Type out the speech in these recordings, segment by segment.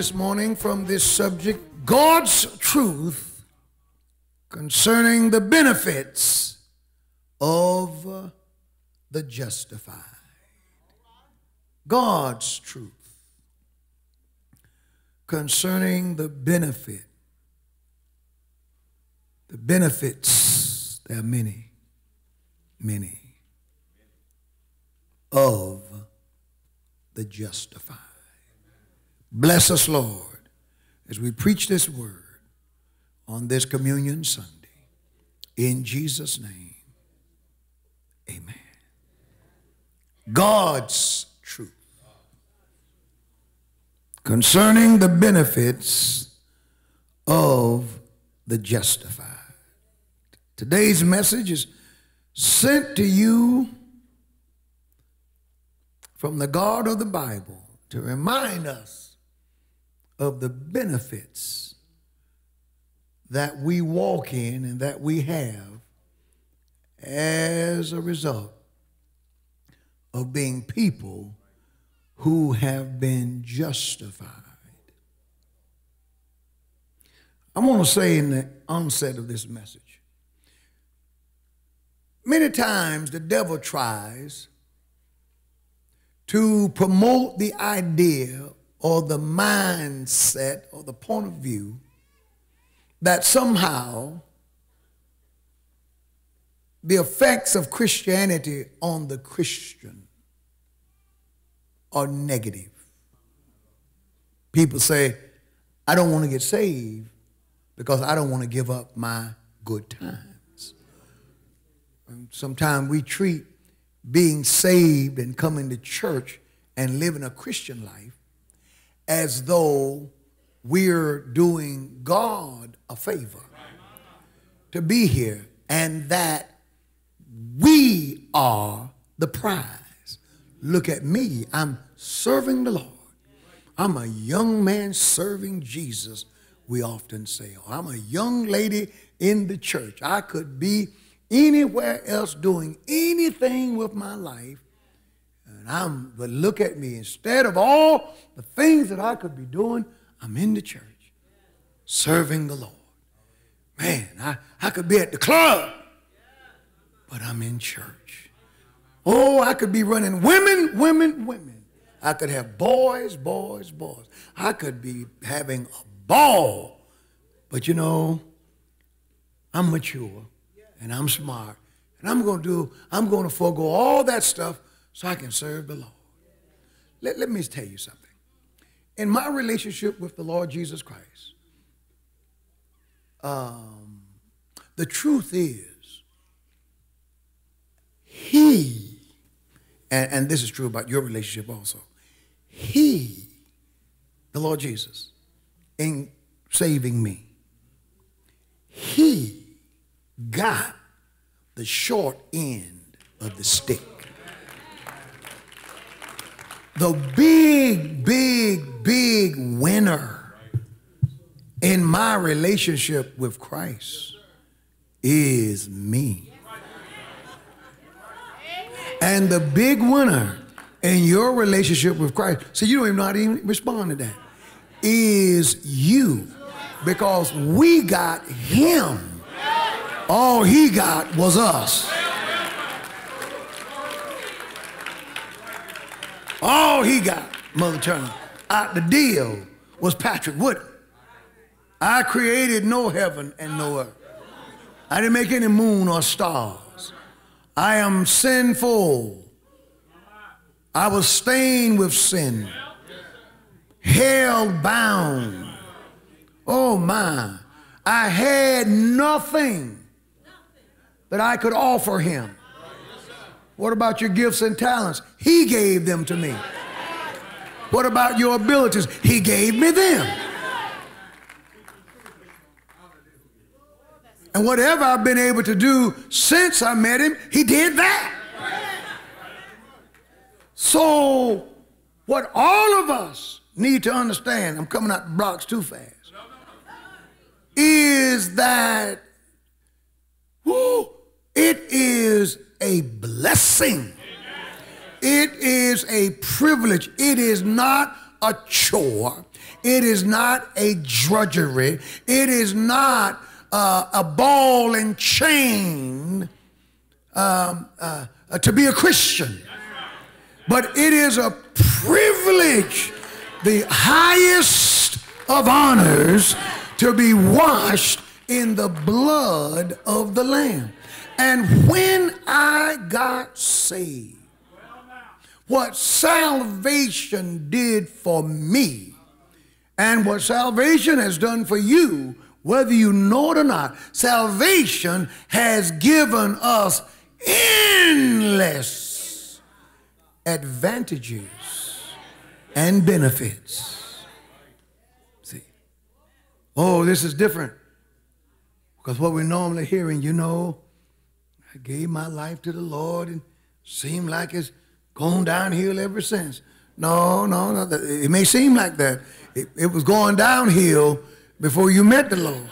this morning from this subject God's truth concerning the benefits of the justified. God's truth concerning the benefit. The benefits, there are many, many, of the justified. Bless us, Lord, as we preach this word on this Communion Sunday. In Jesus' name, amen. God's truth concerning the benefits of the justified. Today's message is sent to you from the God of the Bible to remind us of the benefits that we walk in and that we have as a result of being people who have been justified. I want to say in the onset of this message many times the devil tries to promote the idea or the mindset or the point of view that somehow the effects of Christianity on the Christian are negative. People say, I don't want to get saved because I don't want to give up my good times. Um, sometimes we treat being saved and coming to church and living a Christian life as though we're doing God a favor to be here and that we are the prize. Look at me. I'm serving the Lord. I'm a young man serving Jesus, we often say. I'm a young lady in the church. I could be anywhere else doing anything with my life and I'm, but look at me. Instead of all the things that I could be doing, I'm in the church serving the Lord. Man, I, I could be at the club, but I'm in church. Oh, I could be running women, women, women. I could have boys, boys, boys. I could be having a ball. But you know, I'm mature and I'm smart. And I'm going to do, I'm going to forego all that stuff so I can serve the Lord. Let, let me tell you something. In my relationship with the Lord Jesus Christ, um, the truth is, He, and, and this is true about your relationship also, He, the Lord Jesus, in saving me, He got the short end of the stick the big, big, big winner in my relationship with Christ is me. And the big winner in your relationship with Christ, so you don't even know how to even respond to that, is you. Because we got him. All he got was us. All he got, Mother Turner, out the deal was Patrick Wooden. I created no heaven and no earth. I didn't make any moon or stars. I am sinful. I was stained with sin, hell bound. Oh my. I had nothing that I could offer him. What about your gifts and talents? He gave them to me. What about your abilities? He gave me them. And whatever I've been able to do since I met him, he did that. So, What all of us need to understand, I'm coming out the blocks too fast, is that whoo, it is a blessing. It is a privilege. It is not a chore. It is not a drudgery. It is not uh, a ball and chain um, uh, uh, to be a Christian. But it is a privilege, the highest of honors, to be washed in the blood of the Lamb. And when I got saved, what salvation did for me and what salvation has done for you, whether you know it or not, salvation has given us endless advantages and benefits. See, oh, this is different because what we're normally hearing, you know, I gave my life to the Lord and seemed like it's gone downhill ever since. No, no, no. It may seem like that. It, it was going downhill before you met the Lord.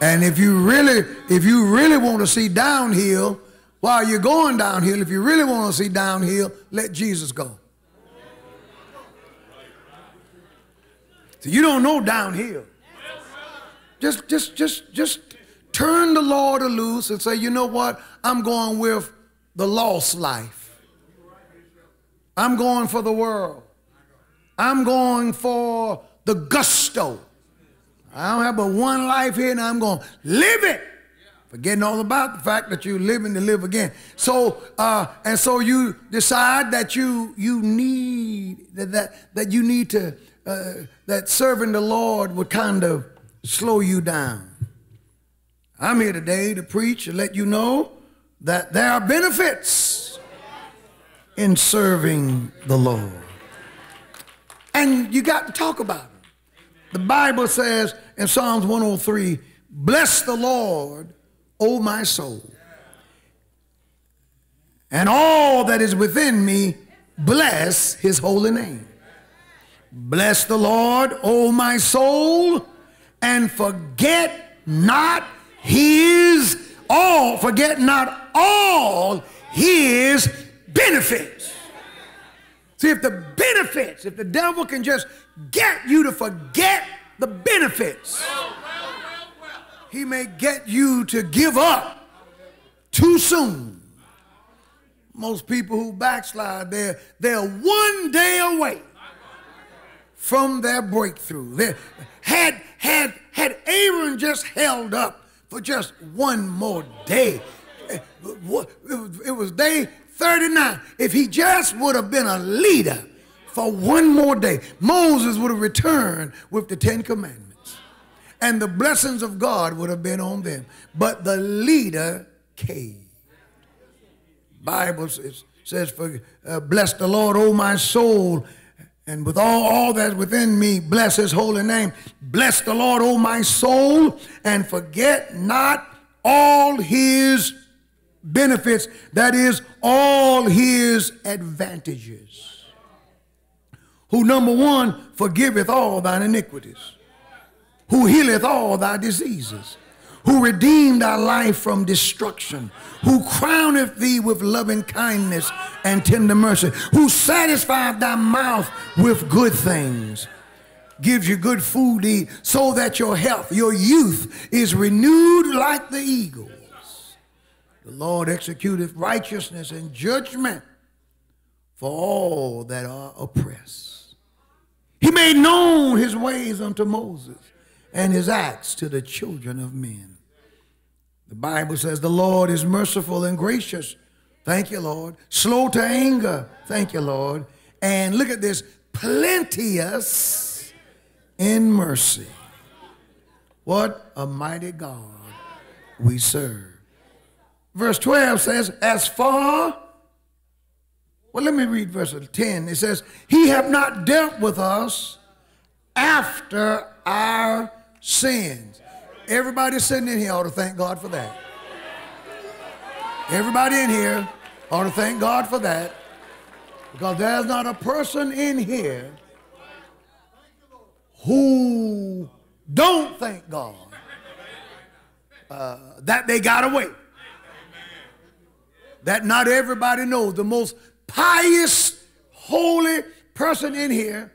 And if you really, if you really want to see downhill while you're going downhill, if you really want to see downhill, let Jesus go. So you don't know downhill. Just, just, just, just turn the Lord loose and say, you know what? I'm going with the lost life. I'm going for the world. I'm going for the gusto. I don't have but one life here and I'm going to live it. Forgetting all about the fact that you're living to live again. So, uh, and so you decide that you, you need, that, that, that you need to, uh, that serving the Lord would kind of slow you down. I'm here today to preach and let you know that there are benefits in serving the Lord. And you got to talk about it. The Bible says in Psalms 103 Bless the Lord, O my soul, and all that is within me, bless his holy name. Bless the Lord, O my soul, and forget not his all, forget not all his benefits. See, if the benefits, if the devil can just get you to forget the benefits, he may get you to give up too soon. Most people who backslide, they're, they're one day away from their breakthrough. They had, had, had Aaron just held up for just one more day, eh, it was day 39. If he just would have been a leader for one more day, Moses would have returned with the Ten Commandments. And the blessings of God would have been on them. But the leader caved. Bible says, says for, uh, bless the Lord, O my soul, and with all, all that's within me, bless his holy name. Bless the Lord, O my soul, and forget not all his benefits, that is, all his advantages. Who, number one, forgiveth all thine iniquities, who healeth all thy diseases, who redeemed thy life from destruction, who crowneth thee with loving kindness and tender mercy, who satisfied thy mouth with good things gives you good food to eat so that your health, your youth is renewed like the eagles. The Lord executeth righteousness and judgment for all that are oppressed. He made known his ways unto Moses and his acts to the children of men. The Bible says the Lord is merciful and gracious. Thank you, Lord. Slow to anger. Thank you, Lord. And look at this plenteous in mercy. What a mighty God we serve. Verse 12 says, as far, well, let me read verse 10. It says, He have not dealt with us after our sins. Everybody sitting in here ought to thank God for that. Everybody in here ought to thank God for that. Because there's not a person in here who don't thank God uh, that they got away. That not everybody knows. The most pious, holy person in here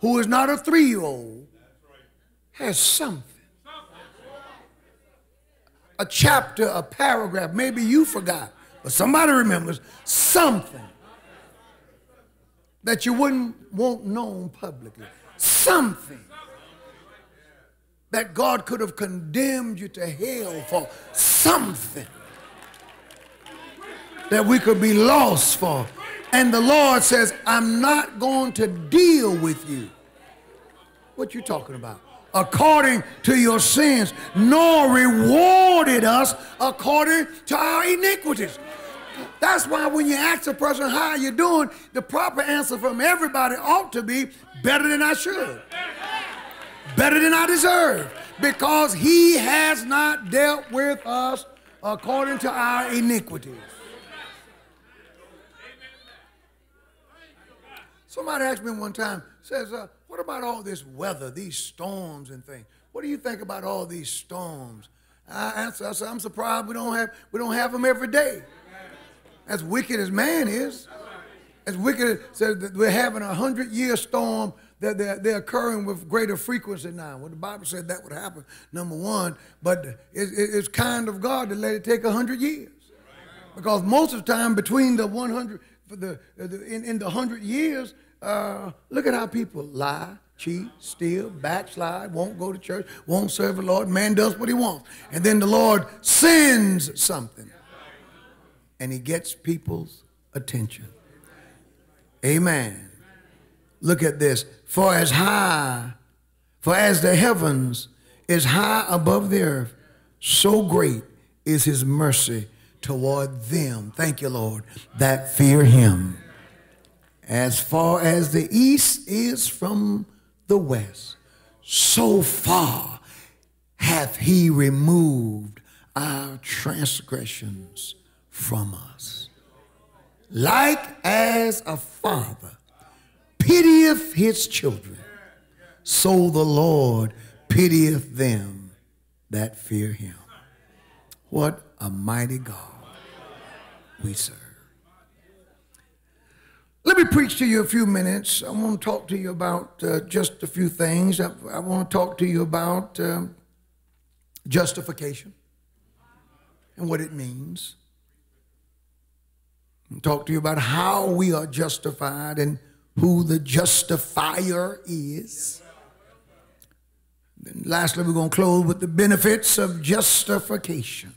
who is not a three year old has something. A chapter, a paragraph, maybe you forgot, but somebody remembers something that you wouldn't want known publicly. Something that God could have condemned you to hell for. Something that we could be lost for. And the Lord says, I'm not going to deal with you. What you talking about? According to your sins, nor rewarded us according to our iniquities. That's why when you ask a person how you doing, the proper answer from everybody ought to be better than I should. Better than I deserve. Because he has not dealt with us according to our iniquities. Somebody asked me one time, says, uh, what about all this weather, these storms and things? What do you think about all these storms? I answer, I said, I'm surprised we don't have we don't have them every day. As wicked as man is, as wicked as we're having a hundred year storm that they're, they're, occurring with greater frequency now. Well, the Bible said that would happen, number one, but it, it, it's kind of God to let it take a hundred years. Because most of the time between the 100, the, the in, in the 100 years, uh, look at how people lie, cheat, steal, backslide, won't go to church, won't serve the Lord. Man does what he wants. And then the Lord sends something. And he gets people's attention. Amen. Look at this. For as high, for as the heavens is high above the earth, so great is his mercy toward them. Thank you, Lord, that fear him. As far as the east is from the west, so far hath he removed our transgressions from us. Like as a father pitieth his children, so the Lord pitieth them that fear him. What a mighty God we serve. Let me preach to you a few minutes. I want to talk to you about uh, just a few things. I, I, want to talk to you about um, justification and what it means. And talk to you about how we are justified and who the justifier is. Then lastly, we're going to close with the benefits of justification.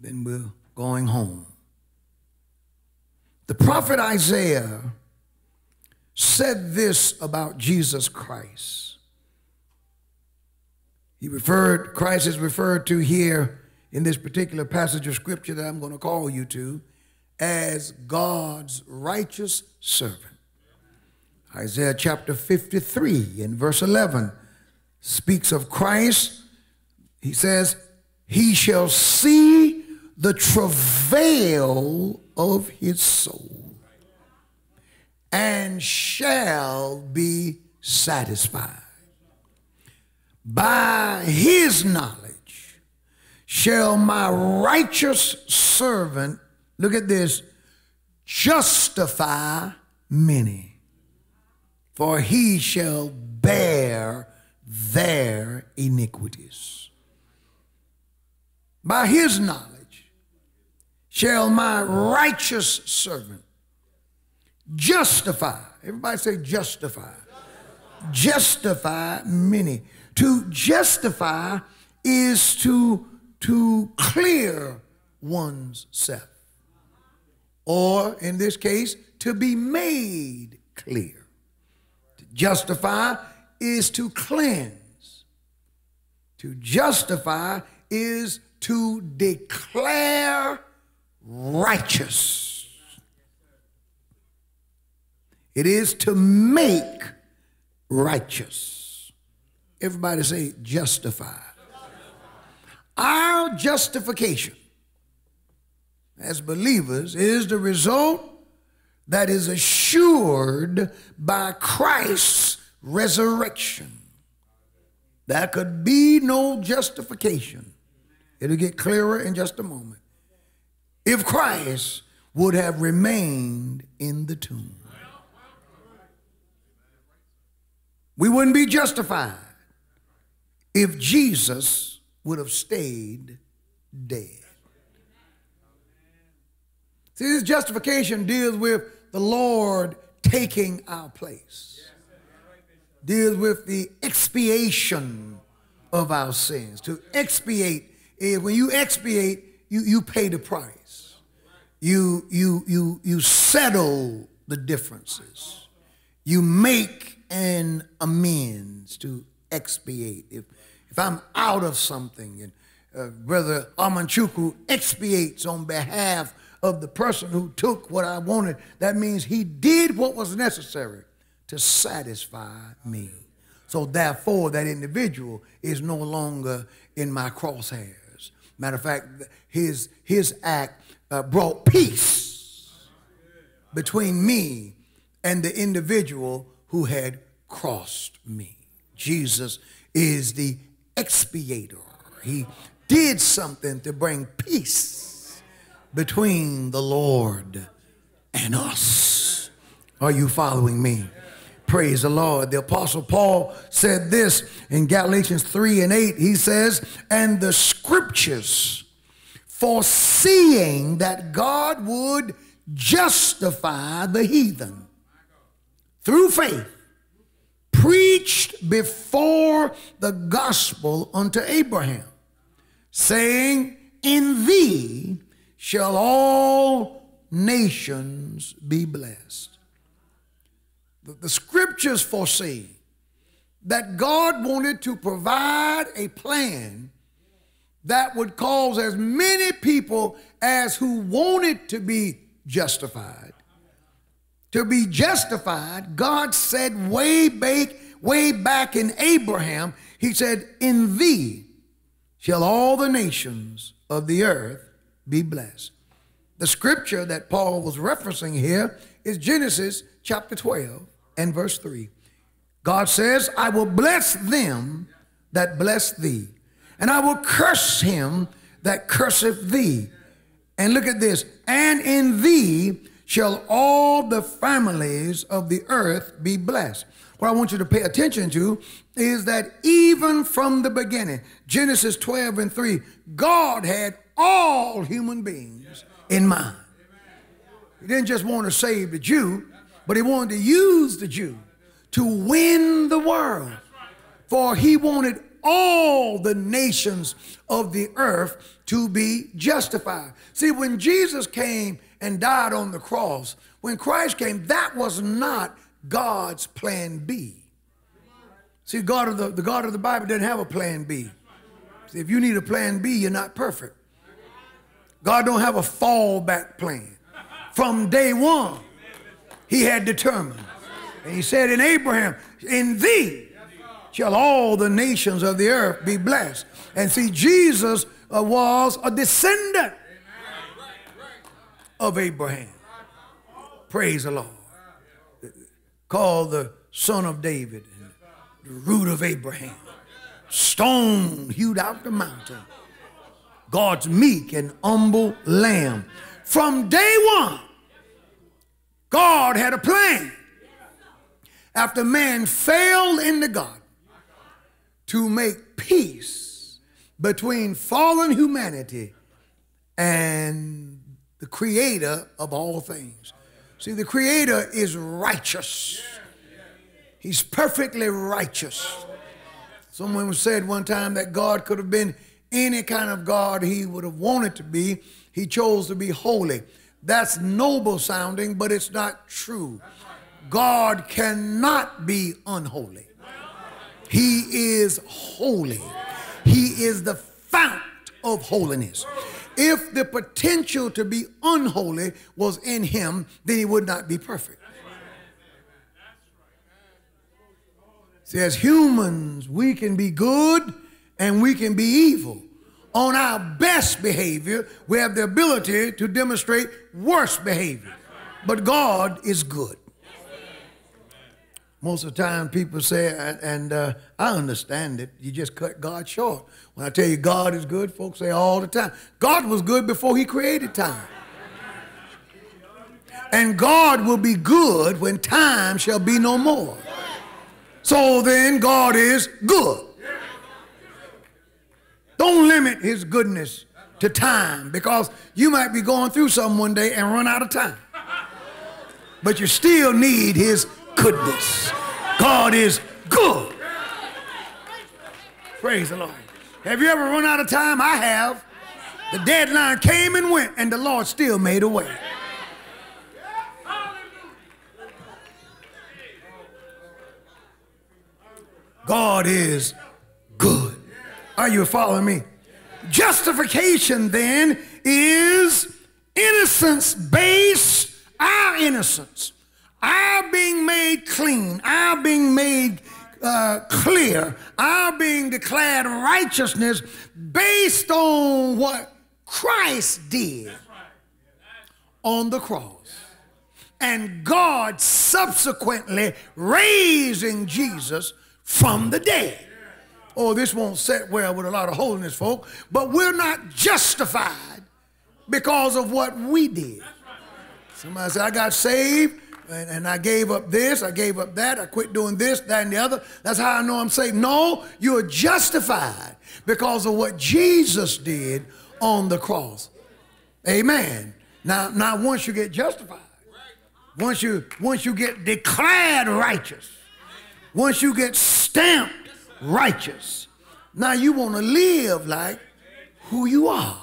Then we're going home. The prophet Isaiah said this about Jesus Christ. He referred, Christ is referred to here in this particular passage of scripture that I'm going to call you to as God's righteous servant. Isaiah chapter 53 and verse 11 speaks of Christ. He says, He shall see the travail of his soul and shall be satisfied. By his knowledge shall my righteous servant, look at this, justify many, for he shall bear their iniquities. By his knowledge shall my righteous servant justify. Everybody say justify. Justify many. To justify is to, to clear one's self. Or in this case, to be made clear. To justify is to cleanse. To justify is to declare righteous. It is to make righteous. Everybody say justify. Our justification as believers is the result that is assured by Christ's resurrection. There could be no justification. It'll get clearer in just a moment. If Christ would have remained in the tomb, we wouldn't be justified if Jesus would have stayed dead. See, this justification deals with the Lord taking our place, deals with the expiation of our sins. To expiate is when you expiate, you, you pay the price. You, you, you, you settle the differences. You make an amends to expiate. If, if I'm out of something and uh, Brother Amanchuku expiates on behalf of the person who took what I wanted, that means he did what was necessary to satisfy me. So therefore, that individual is no longer in my crosshairs. Matter of fact, his, his act uh, brought peace between me and the individual who had crossed me. Jesus is the expiator. He did something to bring peace between the Lord and us. Are you following me? Praise the Lord. The Apostle Paul said this in Galatians 3 and 8. He says, And the scriptures, foreseeing that God would justify the heathen through faith, preached before the gospel unto Abraham, saying, In thee shall all nations be blessed. The, the scriptures foresee that God wanted to provide a plan that would cause as many people as who wanted to be justified to be justified, God said way back, way back in Abraham, he said, In thee shall all the nations of the earth be blessed. The scripture that Paul was referencing here is Genesis chapter 12 and verse 3. God says, I will bless them that bless thee, and I will curse him that curseth thee. And look at this, and in thee shall all the families of the earth be blessed. What I want you to pay attention to is that even from the beginning, Genesis 12 and 3, God had all human beings in mind. He didn't just want to save the Jew, but he wanted to use the Jew to win the world. For he wanted all the nations of the earth to be justified. See, when Jesus came and died on the cross, when Christ came, that was not God's plan B. See, God of the, the God of the Bible didn't have a plan B. See, if you need a plan B, you're not perfect. God don't have a fallback plan. From day one, he had determined. And he said in Abraham, in thee shall all the nations of the earth be blessed. And see, Jesus uh, was a descendant of Abraham. Praise the Lord. Called the son of David, the root of Abraham. Stone hewed out the mountain. God's meek and humble lamb. From day one, God had a plan. After man failed in the garden to make peace between fallen humanity and the creator of all things. See, the creator is righteous. He's perfectly righteous. Someone said one time that God could have been any kind of God he would have wanted to be. He chose to be holy. That's noble sounding, but it's not true. God cannot be unholy. He is holy. He is the fount of holiness. If the potential to be unholy was in him, then he would not be perfect. See, as humans, we can be good and we can be evil. On our best behavior, we have the ability to demonstrate worse behavior. But God is good. Most of the time, people say, and uh, I understand it, you just cut God short. When I tell you God is good, folks say all the time, God was good before He created time. And God will be good when time shall be no more. So then, God is good. Don't limit His goodness to time because you might be going through something one day and run out of time. But you still need His goodness. God is good. Praise the Lord. Have you ever run out of time? I have. The deadline came and went, and the Lord still made a way. God is good. Are you following me? Justification then is innocence based, our innocence our being made clean, our being made uh, clear, our being declared righteousness based on what Christ did on the cross. And God subsequently raising Jesus from the dead. Oh, this won't set well with a lot of holiness folk, but we're not justified because of what we did. Somebody said, I got saved and, and, I gave up this, I gave up that, I quit doing this, that, and the other. That's how I know I'm saved. No, you're justified because of what Jesus did on the cross. Amen. Now, now once you get justified, once you once you get declared righteous, once you get stamped righteous, now you want to live like who you are.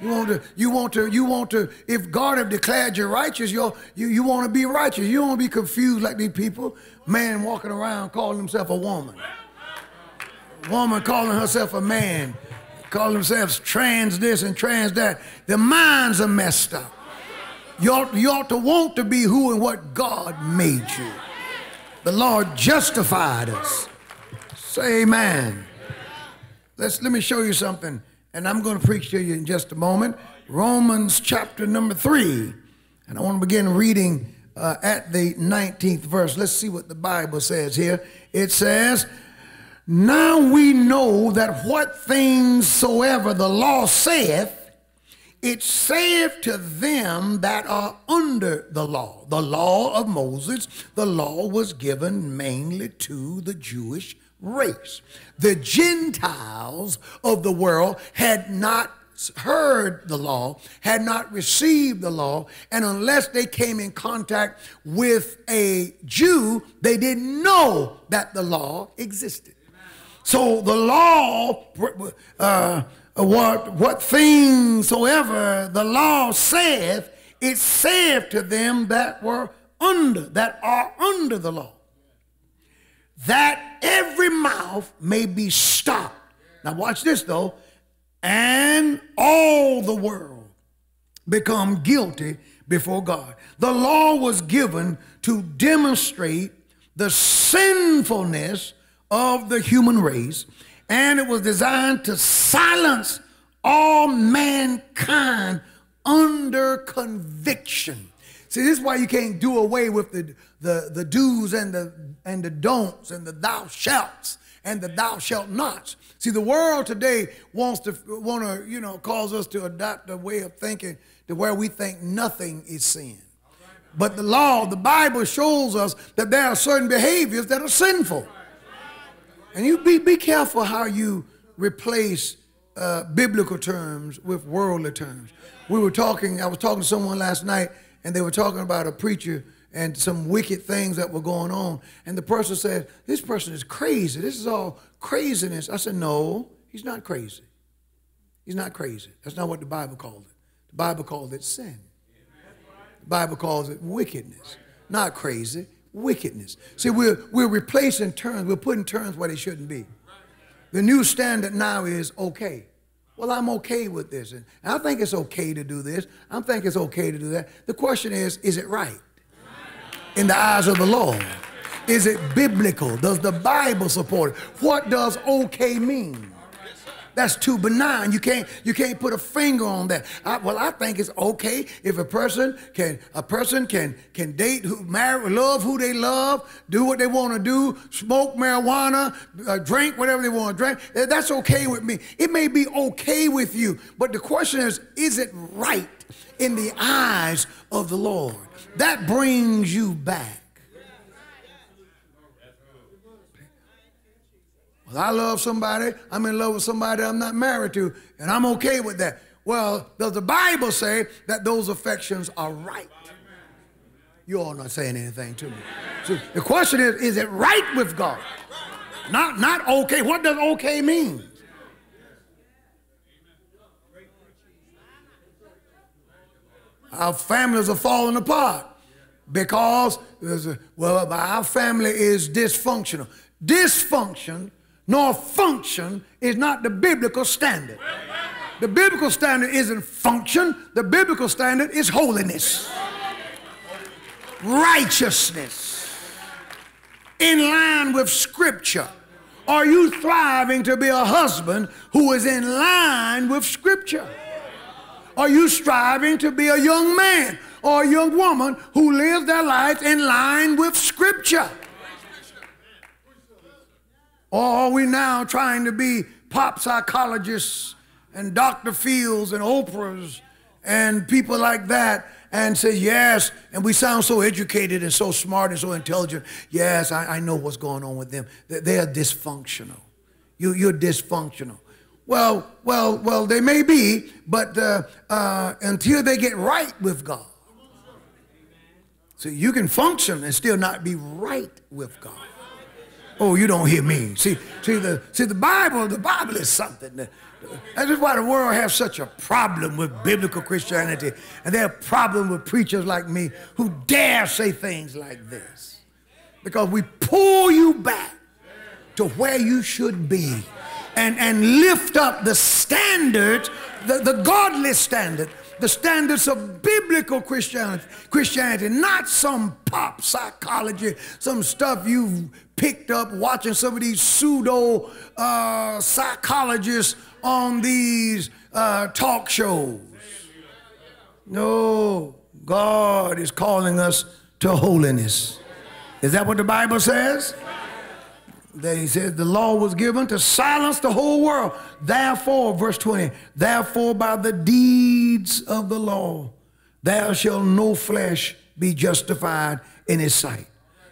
You want to, you want to, you want to, if God have declared you righteous, you you, you want to be righteous. You don't want to be confused like these people. Man walking around calling himself a woman. Woman calling herself a man. Calling themselves trans this and trans that. Their minds are messed up. You ought, you ought to want to be who and what God made you. The Lord justified us. Say amen. Let's, let me show you something and I'm going to preach to you in just a moment. Romans chapter number three. And I want to begin reading uh, at the 19th verse. Let's see what the Bible says here. It says, Now we know that what things soever the law saith, it saith to them that are under the law. The law of Moses, the law was given mainly to the Jewish race. The Gentiles of the world had not heard the law, had not received the law, and unless they came in contact with a Jew, they didn't know that the law existed. So the law, uh, what, what things soever the law saith, it saith to them that were under, that are under the law that every mouth may be stopped. Now, watch this though, and all the world become guilty before God. The law was given to demonstrate the sinfulness of the human race, and it was designed to silence all mankind under conviction. See, this is why you can't do away with the, the, the do's and the, and the don'ts and the thou shalts and the thou shalt nots. See, the world today wants to, want to, you know, cause us to adopt a way of thinking to where we think nothing is sin. But the law, the Bible shows us that there are certain behaviors that are sinful. And you be, be careful how you replace uh, biblical terms with worldly terms. We were talking, I was talking to someone last night and they were talking about a preacher and some wicked things that were going on. And the person said, This person is crazy. This is all craziness. I said, No, he's not crazy. He's not crazy. That's not what the Bible called it. The Bible called it sin. The Bible calls it wickedness. Not crazy, wickedness. See, we're, we're replacing terms, we're putting terms where they shouldn't be. The new standard now is okay. Well, I'm okay with this. And I think it's okay to do this. I think it's okay to do that. The question is, is it right? In the eyes of the Lord. Is it biblical? Does the Bible support it? What does okay mean? That's too benign. You can't you can't put a finger on that. I, well, I think it's okay if a person can a person can can date who marry love who they love, do what they want to do, smoke marijuana, uh, drink whatever they want to drink. That's okay with me. It may be okay with you, but the question is, is it right in the eyes of the Lord? That brings you back. Well, I love somebody, I'm in love with somebody I'm not married to, and I'm okay with that. Well, does the Bible say that those affections are right? You all not saying anything to me. The question is, is it right with God? Not, not okay. What does okay mean? Our families are falling apart because, well, our family is dysfunctional. Dysfunction nor function is not the biblical standard. The biblical standard isn't function, the biblical standard is holiness, righteousness, in line with Scripture. Are you thriving to be a husband who is in line with Scripture? Are you striving to be a young man or a young woman who lives their life in line with Scripture? Or are we now trying to be pop psychologists and Dr. Phils and Oprah's and people like that and say, yes, and we sound so educated and so smart and so intelligent. Yes, I, I know what's going on with them. They are dysfunctional. You, you're dysfunctional. Well, well, well, they may be, but uh, uh, until they get right with God. So you can function and still not be right with God. Oh, you don't hear me. See, see the see the Bible. The Bible is something. That is why the world has such a problem with biblical Christianity, and they have a problem with preachers like me who dare say things like this, because we pull you back to where you should be, and and lift up the standard, the, the godly standard the standards of biblical Christianity, Christianity, not some pop psychology, some stuff you've picked up watching some of these pseudo uh, psychologists on these uh, talk shows. No, God is calling us to holiness. Is that what the Bible says? That he says the law was given to silence the whole world. Therefore, verse 20, therefore by the deeds of the law, there shall no flesh be justified in his sight.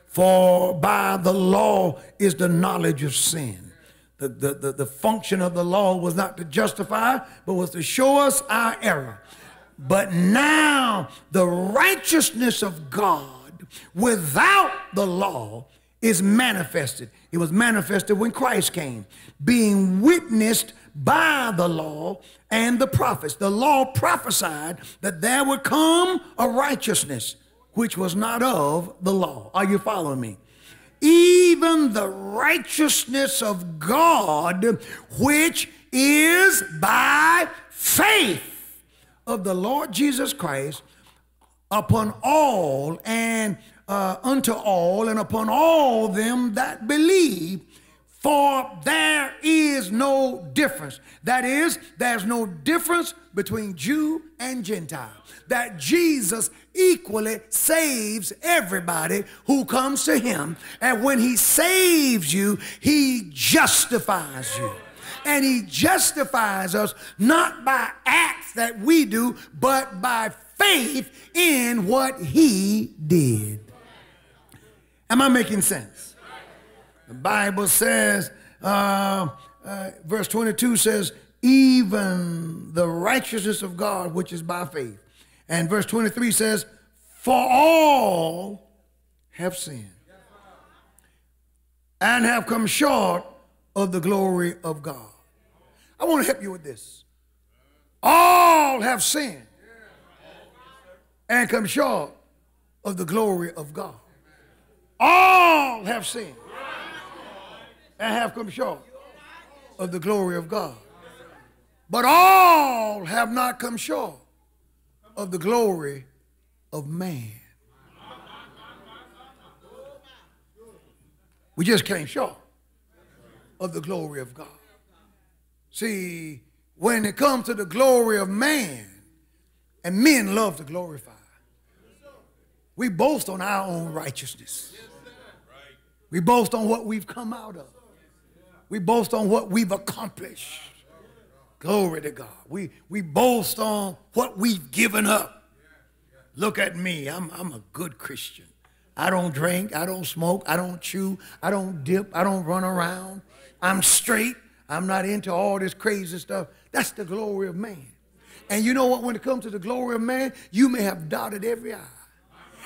For by the law is the knowledge of sin. The, the, the, the function of the law was not to justify, but was to show us our error. But now the righteousness of God without the law is manifested. It was manifested when Christ came, being witnessed by the law and the prophets. The law prophesied that there would come a righteousness which was not of the law. Are you following me? Even the righteousness of God, which is by faith of the Lord Jesus Christ upon all and uh, unto all and upon all them that believe. For there is no difference. That is, there's no difference between Jew and Gentile. That Jesus equally saves everybody who comes to him. And when he saves you, he justifies you. And he justifies us not by acts that we do, but by faith in what he did. Am I making sense? The Bible says, uh, uh, verse 22 says, even the righteousness of God, which is by faith. And verse 23 says, for all have sinned and have come short of the glory of God. I want to help you with this. All have sinned and come short of the glory of God. All have sinned and have come short of the glory of God. But all have not come short of the glory of man. We just came short of the glory of God. See, when it comes to the glory of man, and men love to glorify, we boast on our own righteousness. We boast on what we've come out of. We boast on what we've accomplished. Glory to God. We, we boast on what we've given up. Look at me. I'm, I'm a good Christian. I don't drink. I don't smoke. I don't chew. I don't dip. I don't run around. I'm straight. I'm not into all this crazy stuff. That's the glory of man. And you know what? When it comes to the glory of man, you may have dotted every I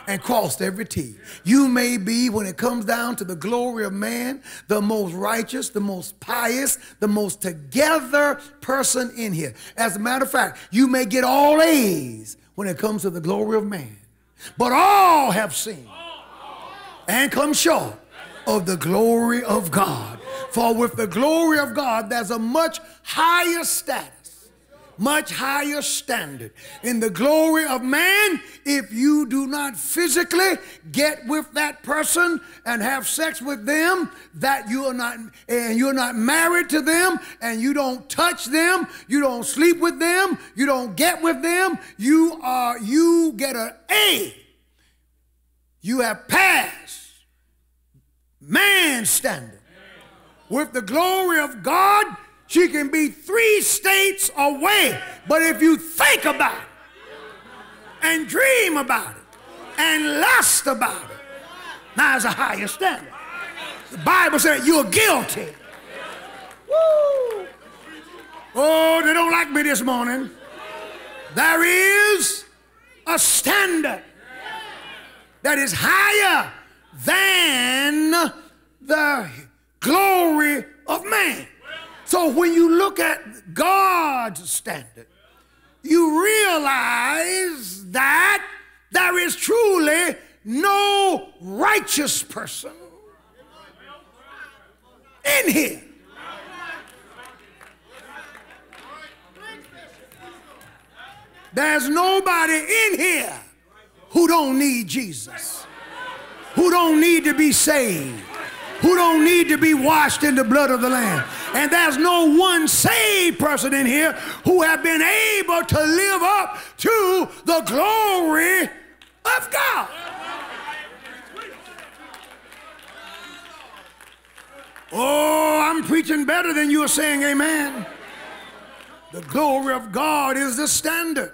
and crossed every T. You may be, when it comes down to the glory of man, the most righteous, the most pious, the most together person in here. As a matter of fact, you may get all A's when it comes to the glory of man. But all have sinned and come short of the glory of God. For with the glory of God, there's a much higher status much higher standard. In the glory of man, if you do not physically get with that person and have sex with them, that you are not, and you're not married to them, and you don't touch them, you don't sleep with them, you don't get with them, you are, you get an A. You have passed man standard. With the glory of God, she can be three states away. But if you think about it and dream about it and lust about it, now there's a higher standard. The Bible said you're guilty. Woo! Oh, they don't like me this morning. There is a standard that is higher than the glory of man. So when you look at God's standard, you realize that there is truly no righteous person in here. There's nobody in here who don't need Jesus, who don't need to be saved, who don't need to be washed in the blood of the Lamb. And there's no one saved person in here who have been able to live up to the glory of God. Oh, I'm preaching better than you are saying amen. The glory of God is the standard.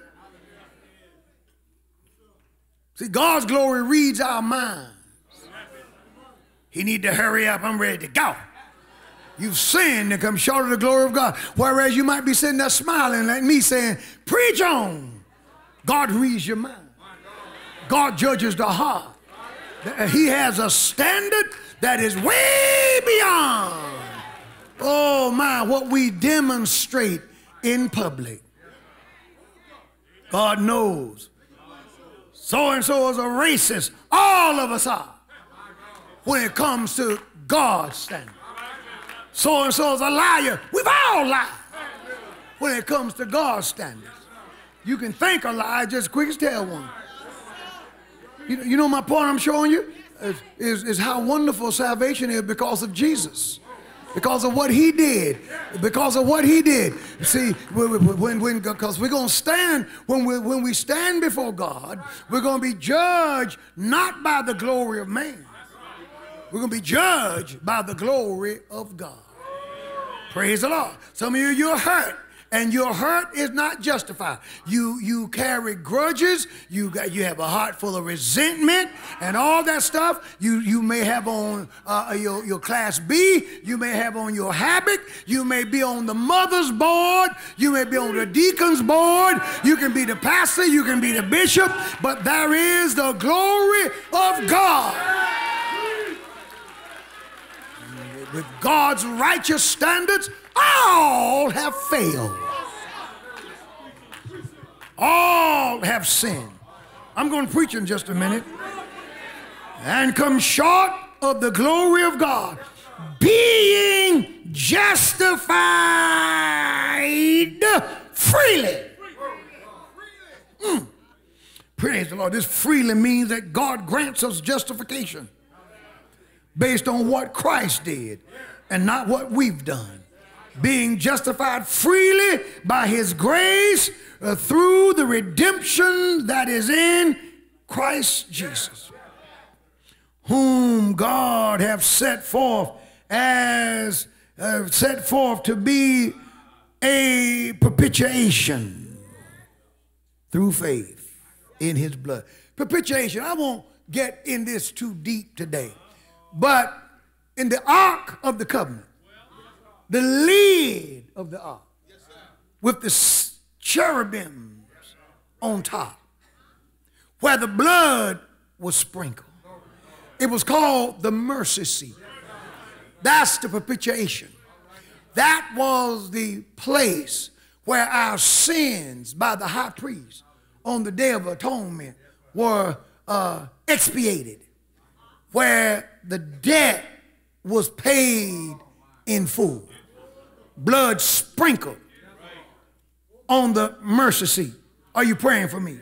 See, God's glory reads our minds. He need to hurry up. I'm ready to go. You've sinned and come short of the glory of God. Whereas you might be sitting there smiling like me saying, Preach on. God reads your mind. God judges the heart. He has a standard that is way beyond, oh my, what we demonstrate in public. God knows. So and so is a racist. All of us are when it comes to God's standard so and so is a liar. We've all lied when it comes to God's standards. You can think a lie just as quick as tell one. You, you know my point I'm showing you? Is, is, is how wonderful salvation is because of Jesus because of what he did because of what he did see when when because we're going to stand when we when we stand before god we're going to be judged not by the glory of man we're going to be judged by the glory of God. Praise the Lord. Some of you, you're hurt. And your hurt is not justified. You you carry grudges. You got you have a heart full of resentment and all that stuff. You you may have on uh, your your class B. You may have on your habit. You may be on the mother's board. You may be on the deacon's board. You can be the pastor. You can be the bishop. But there is the glory of God with God's righteous standards, all have failed. All have sinned. I'm going to preach in just a minute. And come short of the glory of God, being justified freely. Mm. Praise the Lord. This freely means that God grants us justification based on what Christ did and not what we've done. being justified freely by his grace uh, through the redemption that is in Christ Jesus, whom God have set forth as uh, set forth to be a propitiation through faith in his blood. Propitiation, I won't get in this too deep today, but in the Ark of the Covenant, the lid of the ark with the cherubims on top where the blood was sprinkled. It was called the mercy seat. That's the propitiation. That was the place where our sins by the high priest on the day of atonement were uh, expiated, where the debt was paid in full blood sprinkled on the mercy seat. Are you praying for me?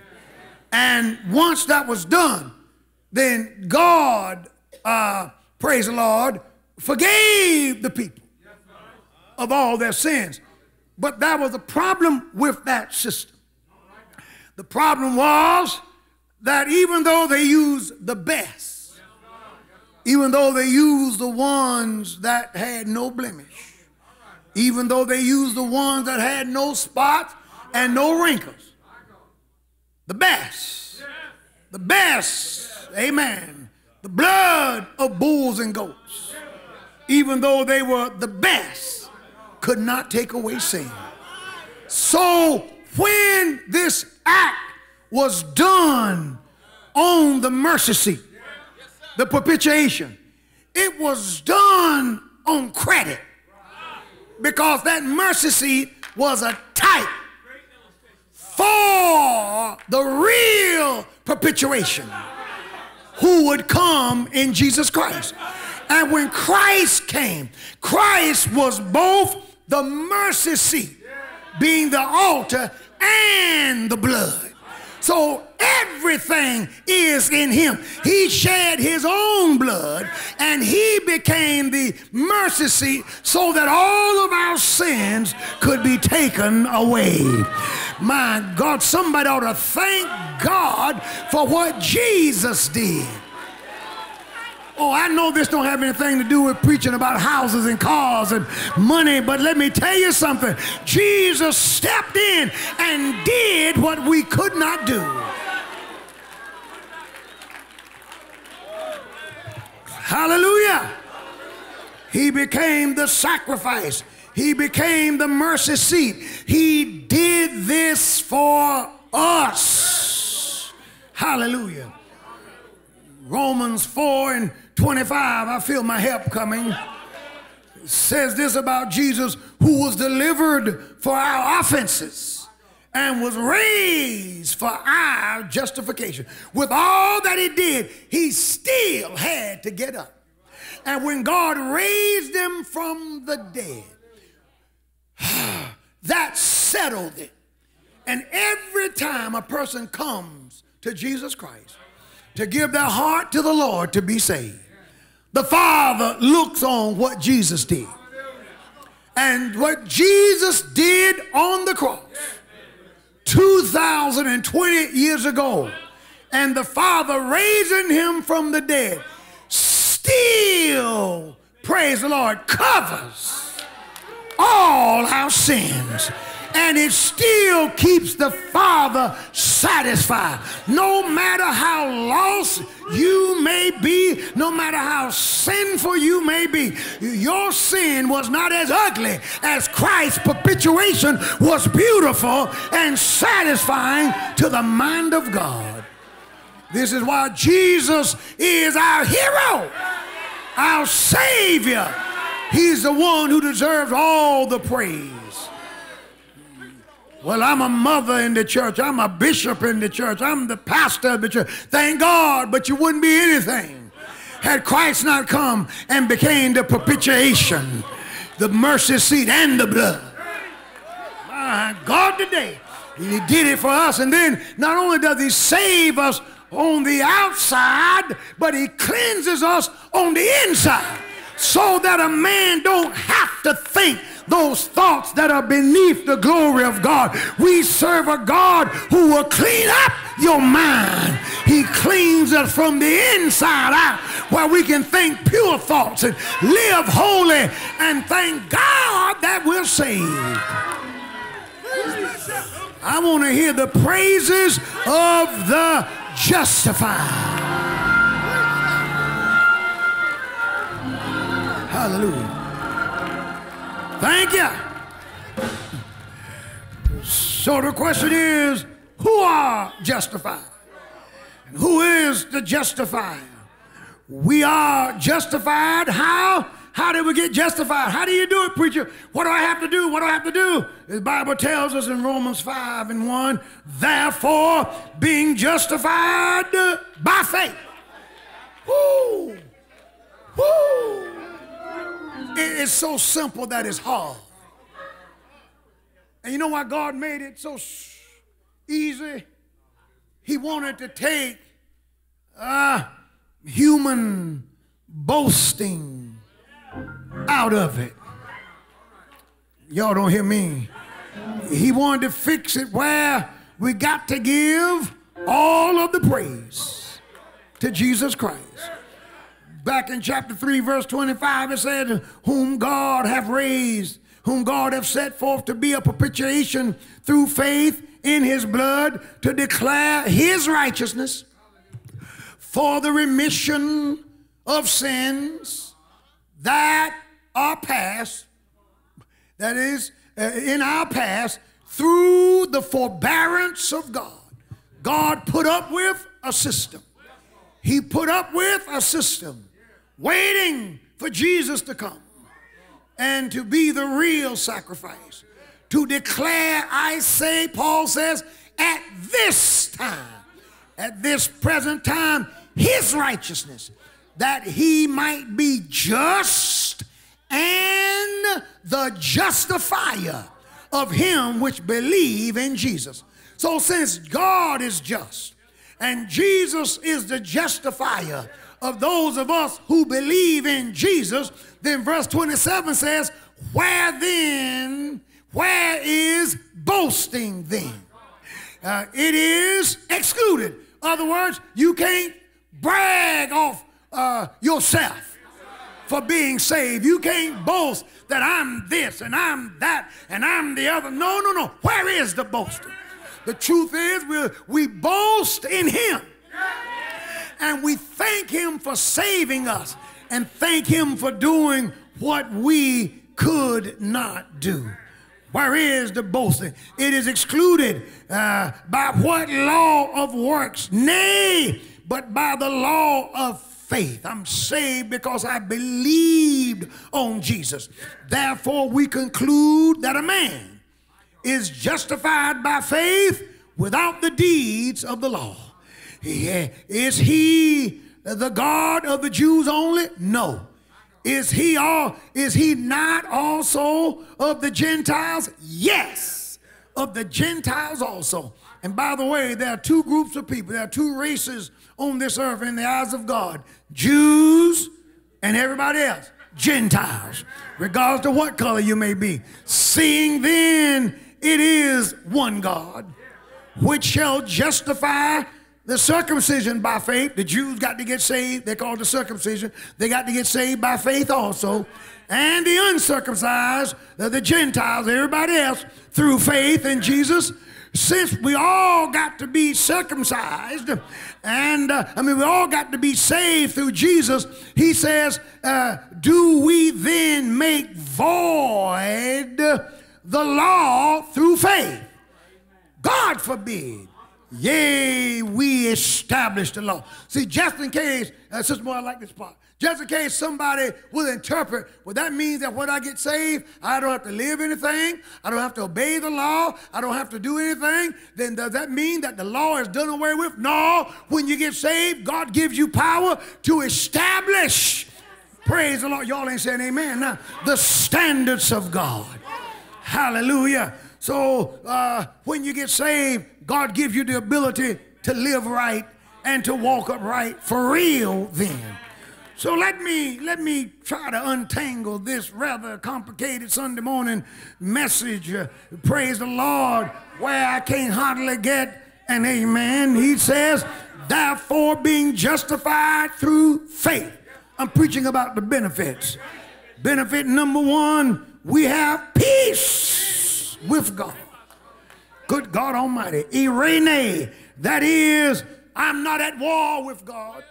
And once that was done, then God, uh, praise the Lord, forgave the people of all their sins. But there was a problem with that system. The problem was that even though they used the best, even though they used the ones that had no blemish, even though they used the ones that had no spots and no wrinkles. The best. The best. Amen. The blood of bulls and goats, even though they were the best, could not take away sin. So when this act was done on the mercy seat, the propitiation, it was done on credit because that mercy seat was a type for the real propitiation who would come in Jesus Christ. And when Christ came, Christ was both the mercy seat, being the altar, and the blood. So everything is in him. He shed his own blood and he became the mercy seat so that all of our sins could be taken away. My God, somebody ought to thank God for what Jesus did. Oh, I know this don't have anything to do with preaching about houses and cars and money, but let me tell you something. Jesus stepped in and did what we could not do. Hallelujah. He became the sacrifice. He became the mercy seat. He did this for us. Hallelujah. Romans 4 and 25, I feel my help coming, says this about Jesus who was delivered for our offenses and was raised for our justification. With all that he did, he still had to get up. And when God raised him from the dead, that settled it. And every time a person comes to Jesus Christ to give their heart to the Lord to be saved, the Father looks on what Jesus did. And what Jesus did on the cross 2,020 years ago, and the Father raising him from the dead, still, praise the Lord, covers all our sins and it still keeps the Father satisfied. No matter how lost you may be, no matter how sinful you may be, your sin was not as ugly as Christ's propitiation was beautiful and satisfying to the mind of God. This is why Jesus is our hero, our Savior. He's the one who deserves all the praise. Well, I'm a mother in the church. I'm a bishop in the church. I'm the pastor of the church. Thank God, but you wouldn't be anything had Christ not come and became the propitiation, the mercy seat, and the blood. My God, today, He did it for us. And then not only does He save us on the outside, but He cleanses us on the inside so that a man don't have to think those thoughts that are beneath the glory of God. We serve a God who will clean up your mind. He cleans us from the inside out where we can think pure thoughts and live holy and thank God that we're saved. I want to hear the praises of the justified. Hallelujah. Thank you. So the question is, who are justified? And who is the justifier? We are justified. How? How did we get justified? How do you do it, preacher? What do I have to do? What do I have to do? The Bible tells us in Romans 5 and 1, therefore, being justified by faith. Woo! Woo! It is so simple that it's hard. And you know why God made it so easy? He wanted to take uh, human boasting out of it. Y'all don't hear me. He wanted to fix it where we got to give all of the praise to Jesus Christ. Back in chapter 3, verse 25, it said, Whom God hath raised, whom God hath set forth to be a propitiation through faith in his blood to declare his righteousness for the remission of sins that are past, that is, uh, in our past, through the forbearance of God. God put up with a system. He put up with a system waiting for Jesus to come and to be the real sacrifice. To declare, I say, Paul says, at this time, at this present time, his righteousness, that he might be just and the justifier of him which believe in Jesus. So since God is just and Jesus is the justifier of those of us who believe in Jesus, then verse 27 says, Where then, where is boasting then? Uh, it is excluded. Other words, you can't brag off uh, yourself for being saved. You can't boast that I'm this and I'm that and I'm the other. No, no, no. Where is the boasting? The truth is, we we boast in Him and we thank Him for saving us and thank Him for doing what we could not do. Where is the boasting? It is excluded uh, by what law of works? Nay, but by the law of faith. I'm saved because I believed on Jesus. Therefore, we conclude that a man is justified by faith without the deeds of the law. Is he the God of the Jews only? No. Is he all is he not also of the Gentiles? Yes. Of the Gentiles also. And by the way, there are two groups of people. There are two races on this earth in the eyes of God. Jews and everybody else. Gentiles. Regardless of what color you may be. Seeing then it is one God, which shall justify the circumcision by faith, the Jews got to get saved. They called the circumcision. They got to get saved by faith also. And the uncircumcised, the Gentiles, everybody else, through faith in Jesus. Since we all got to be circumcised, and uh, I mean, we all got to be saved through Jesus, he says, uh, Do we then make void the law through faith? God forbid. Yea, we established the law. See, just in case, uh, Sister Moore, I like this part. Just in case somebody will interpret, well, that means that when I get saved, I don't have to live anything, I don't have to obey the law, I don't have to do anything, then does that mean that the law is done away with? No. When you get saved, God gives you power to establish, praise the Lord. Y'all ain't saying amen now, the standards of God. Hallelujah. So uh, when you get saved, God gives you the ability to live right and to walk upright for real then. So let me let me try to untangle this rather complicated Sunday morning message. Uh, praise the Lord, where I can't hardly get an amen. He says, therefore, being justified through faith. I'm preaching about the benefits. Benefit number one, we have peace with God. Good God Almighty. Irene, that is, I'm not at war with God.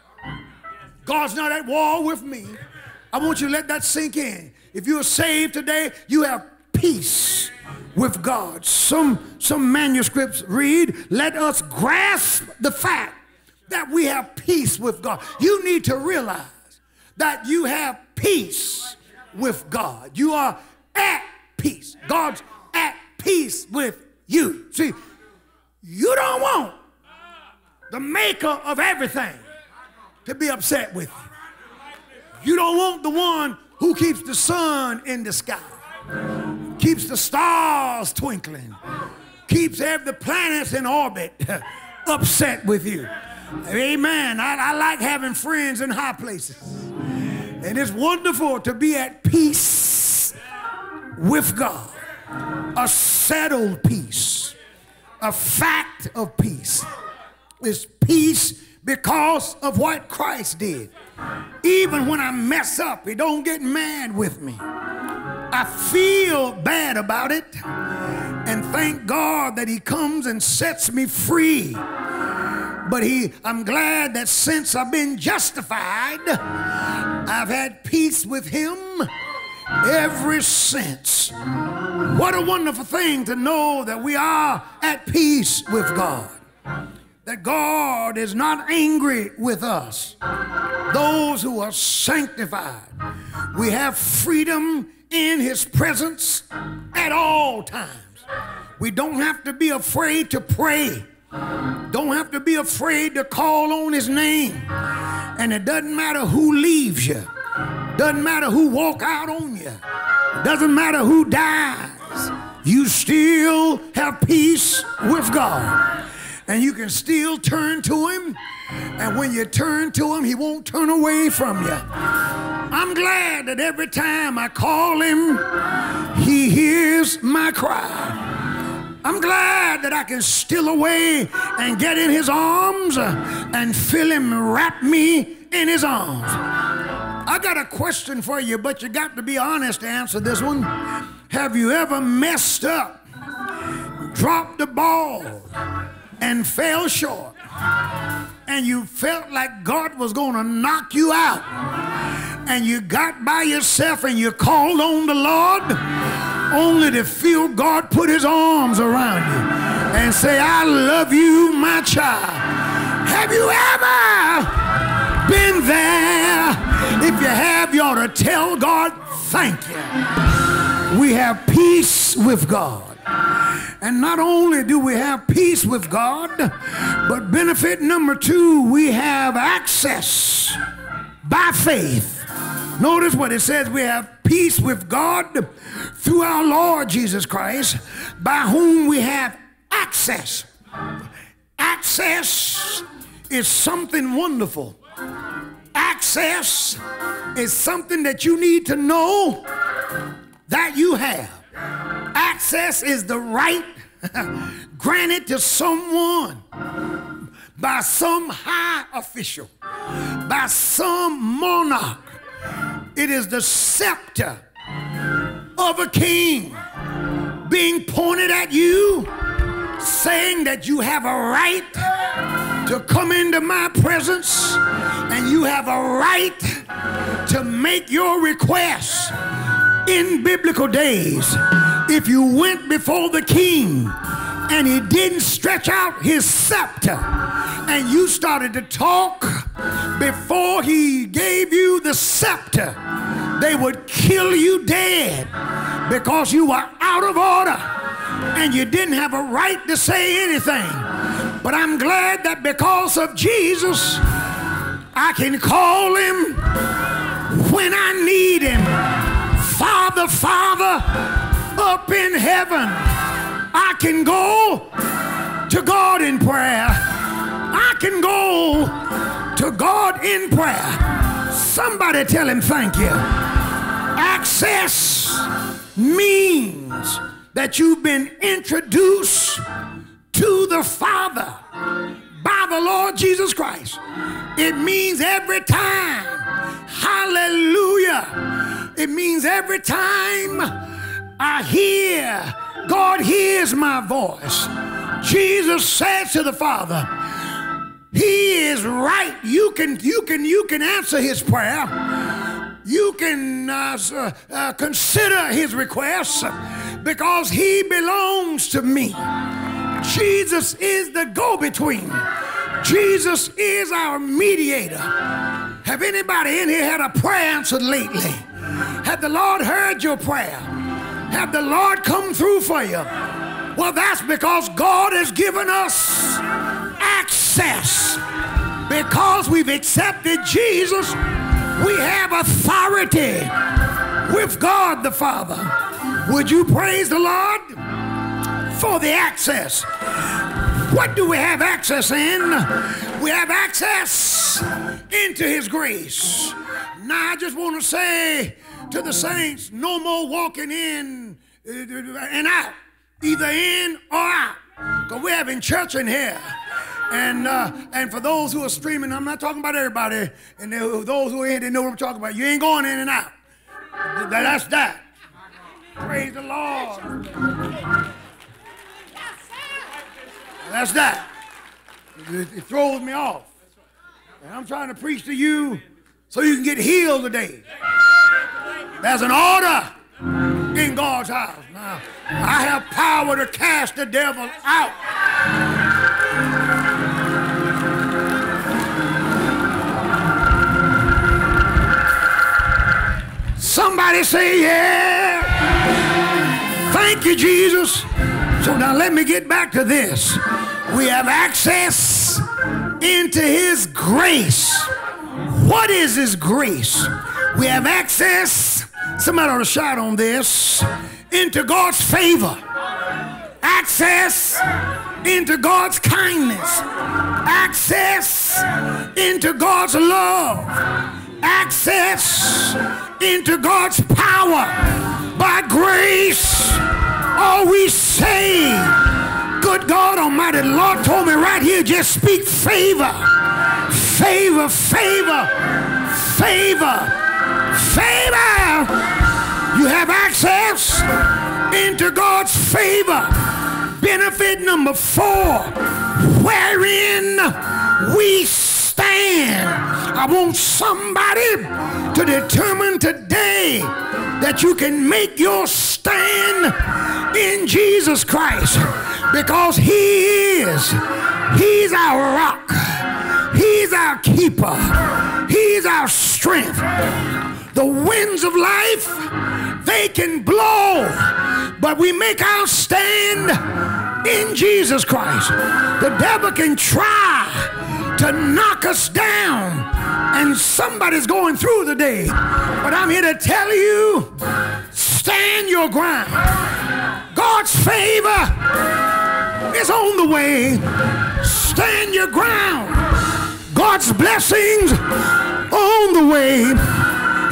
God's not at war with me. I want you to let that sink in. If you're saved today, you have peace with God. Some, some manuscripts read, let us grasp the fact that we have peace with God. You need to realize that you have peace with God. You are at peace. God's at peace with you. See, you don't want the maker of everything to be upset with you. You don't want the one who keeps the sun in the sky, keeps the stars twinkling, keeps every planet in orbit upset with you. Amen. I, I like having friends in high places. And it's wonderful to be at peace with God. A settled peace. A fact of peace. It's peace because of what Christ did. Even when I mess up, he don't get mad with me. I feel bad about it and thank God that he comes and sets me free. But he I'm glad that since I've been justified, I've had peace with him ever sense. What a wonderful thing to know that we are at peace with God that God is not angry with us. Those who are sanctified, we have freedom in His presence at all times. We don't have to be afraid to pray. Don't have to be afraid to call on his name. And it doesn't matter who leaves you. Doesn't matter who walk out on you. Doesn't matter who dies. You still have peace with God and you can still turn to him. And when you turn to him, he won't turn away from you. I'm glad that every time I call him, he hears my cry. I'm glad that I can steal away and get in his arms and feel him wrap me in his arms. I got a question for you, but you got to be honest to answer this one. Have you ever messed up, dropped the ball, and fell short and you felt like God was going to knock you out and you got by yourself and you called on the Lord only to feel God put his arms around you and say, I love you, my child. Have you ever been there? If you have, you ought to tell God, thank you. We have peace with God. And not only do we have peace with God, but benefit number two, we have access by faith. Notice what it says we have peace with God through our Lord Jesus Christ, by whom we have access. Access is something wonderful. Access is something that you need to know that you have. Access is the right granted to someone by some high official, by some monarch. It is the scepter of a king being pointed at you, saying that you have a right to come into my presence and you have a right to make your requests in biblical days, if you went before the king and he didn't stretch out his scepter and you started to talk before he gave you the scepter, they would kill you dead because you were out of order and you didn't have a right to say anything. But I'm glad that because of Jesus, I can call him when I need him. Father, Father, up in heaven. I can go to God in prayer. I can go to God in prayer. Somebody tell him thank you. Access means that you've been introduced to the Father by the Lord Jesus Christ. It means every time, hallelujah, it means every time I hear, God hears my voice. Jesus says to the Father, He is right. You can, you can, you can answer his prayer. You can uh, uh, consider his requests because he belongs to me. Jesus is the go between. Jesus is our mediator. Have anybody in here had a prayer answered lately? Have the Lord heard your prayer? Have the Lord come through for you? Well, that's because God has given us access. Because we've accepted Jesus, we have authority with God the Father. Would you praise the Lord for the access? What do we have access in? We have access into His grace. Now, I just want to say to the saints no more walking in uh, and out, either in or out. Because we're having church in here. And uh, and for those who are streaming, I'm not talking about everybody. And those who are in, they know what I'm talking about. You ain't going in and out. That's that. Praise the Lord. That's that. It, it throws me off. And I'm trying to preach to you so you can get healed today. There's an order in God's house. Now, I have power to cast the devil out. Somebody say, Yeah. Thank you, Jesus. So now let me get back to this. We have access into His grace. What is His grace? We have access, somebody ought to shout on this, into God's favor. Access into God's kindness. Access into God's love. Access into God's power. By grace are we saved. Good God Almighty, Lord told me right here, just speak favor. Favor, favor, favor, favor. You have access into God's favor. Benefit number four, wherein we stand. I want somebody to determine today that you can make your stand in Jesus Christ because he is he's our rock he's our keeper he's our strength. The winds of life they can blow but we make our stand in Jesus Christ. The devil can try to knock us down and somebody's going through the day but I'm here to tell you stand your ground God's favor is on the way. Stand your ground. God's blessings on the way.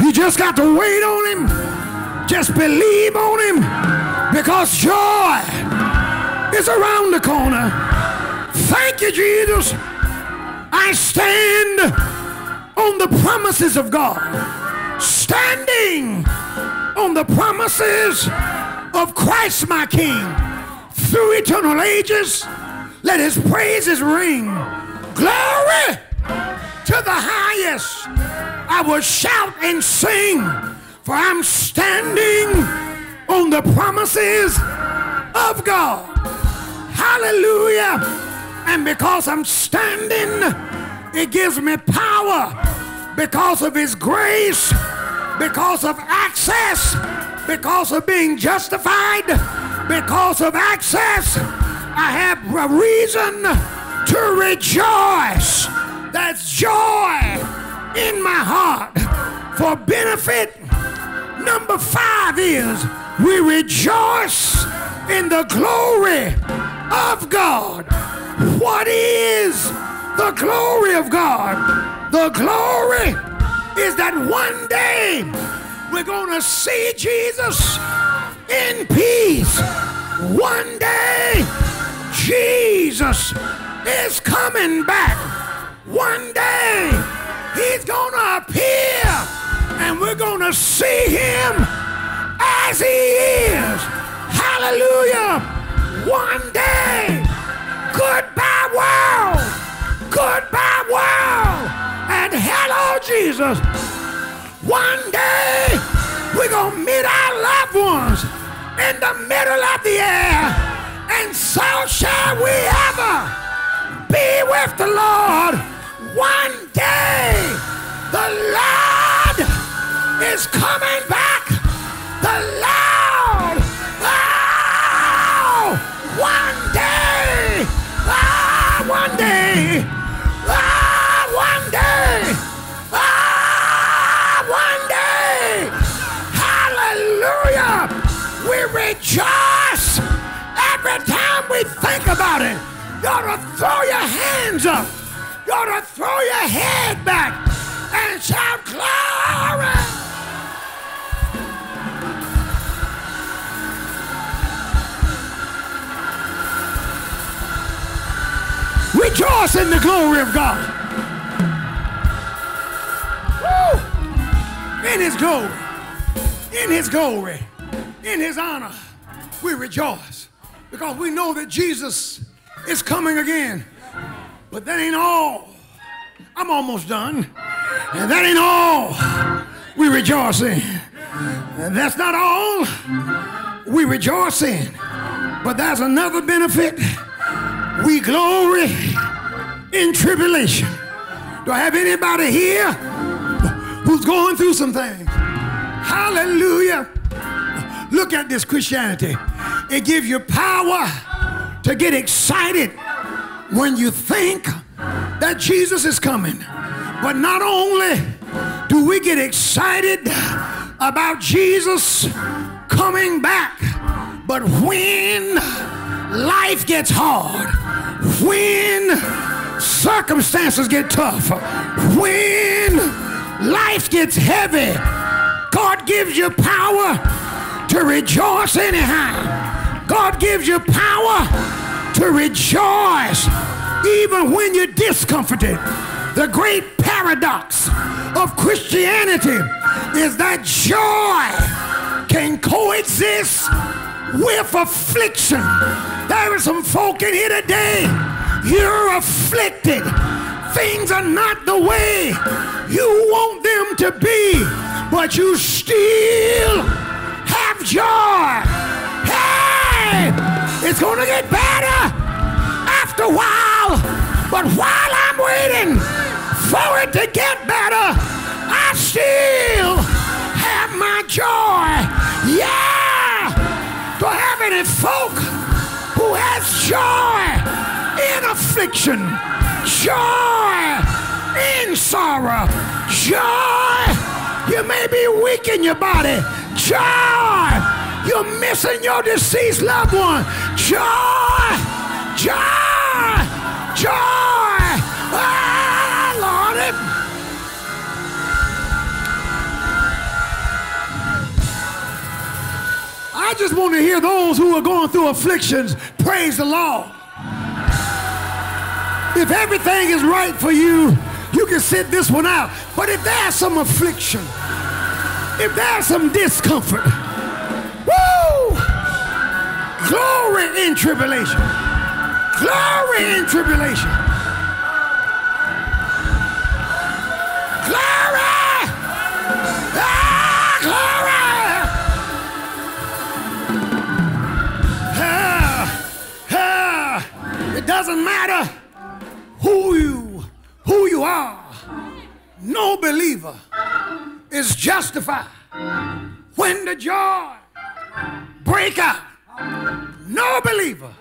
You just got to wait on him. Just believe on him because joy is around the corner. Thank you, Jesus. I stand on the promises of God. Standing on the promises of Christ my King through eternal ages. Let his praises ring. Glory to the highest. I will shout and sing, for I'm standing on the promises of God. Hallelujah. And because I'm standing, it gives me power because of his grace, because of access because of being justified, because of access, I have a reason to rejoice. That's joy in my heart. For benefit, number five is we rejoice in the glory of God. What is the glory of God? The glory is that one day we're going to see Jesus in peace. One day Jesus is coming back. One day he's going to appear and we're going to see him as he is. Hallelujah. One day. World. Goodbye world. And hello oh, Jesus. One day we're going to meet our loved ones in the middle of the air. And so shall we ever be with the Lord. One day the Lord is coming back. The Lord. You ought to throw your hands up. You ought to throw your head back and shout glory. Rejoice in the glory of God. Woo! In his glory. In his glory. In his honor. We rejoice. Because we know that Jesus is coming again. But that ain't all. I'm almost done. And that ain't all we rejoice in. And that's not all we rejoice in. But there's another benefit. We glory in tribulation. Do I have anybody here who's going through some things? Hallelujah. Look at this Christianity. It gives you power to get excited when you think that Jesus is coming. But not only do we get excited about Jesus coming back, but when life gets hard, when circumstances get tough, when life gets heavy, God gives you power to rejoice anyhow. God gives you power to rejoice even when you're discomforted. The great paradox of Christianity is that joy can coexist with affliction. There are some folk in here today, you're afflicted. Things are not the way you want them to be, but you still have joy. Hey, it's to get better after a while, but while I'm waiting for it to get better, I still have my joy. Yeah! Do have any folk who has joy in affliction, joy in sorrow, joy? You may be weak in your body, joy. You're missing your deceased loved one, joy, joy, joy. Ah, Lord. I just want to hear those who are going through afflictions praise the Lord. If everything is right for you, you can sit this one out. But if there's some affliction, if there's some discomfort, woo! Glory in tribulation. Glory in tribulation. Glory! Ah, glory! Ah, ah. It doesn't matter who you who you are. No believer is justified when the joy break out. No believer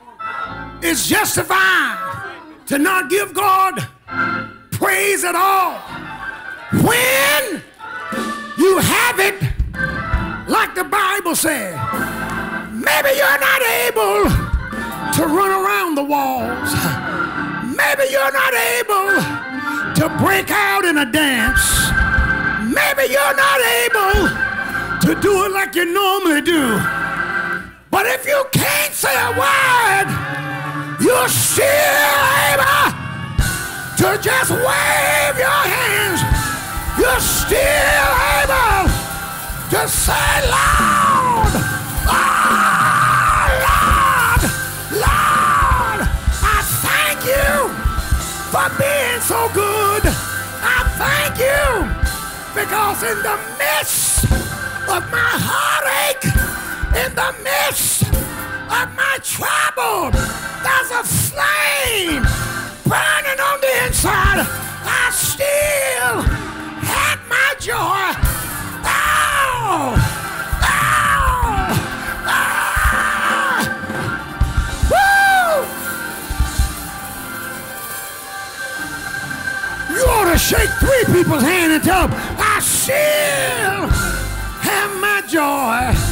is justified to not give God praise at all. When you have it, like the Bible said, maybe you're not able to run around the walls. Maybe you're not able to break out in a dance. Maybe you're not able to do it like you normally do. But if you can't say a word, you're still able to just wave your hands. You're still able to say loud, oh, Lord, Lord, I thank you for being so good. I thank you because in the midst of my heartache, in the midst of my trouble, there's a flame burning on the inside. I still had my joy. Oh! Oh! Ah! Woo! You ought to shake three people's hand and tell them, I still have joy.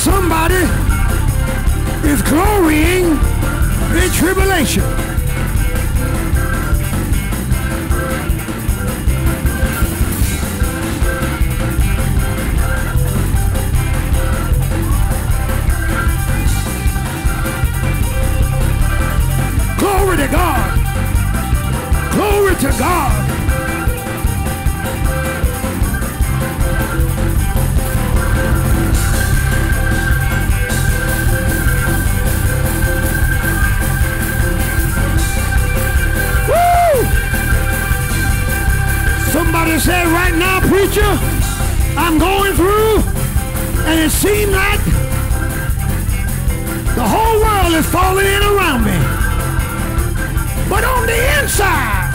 Somebody is glorying in tribulation. Glory to God. Glory to God. Somebody said right now, preacher, I'm going through, and it seems like the whole world is falling in around me. But on the inside,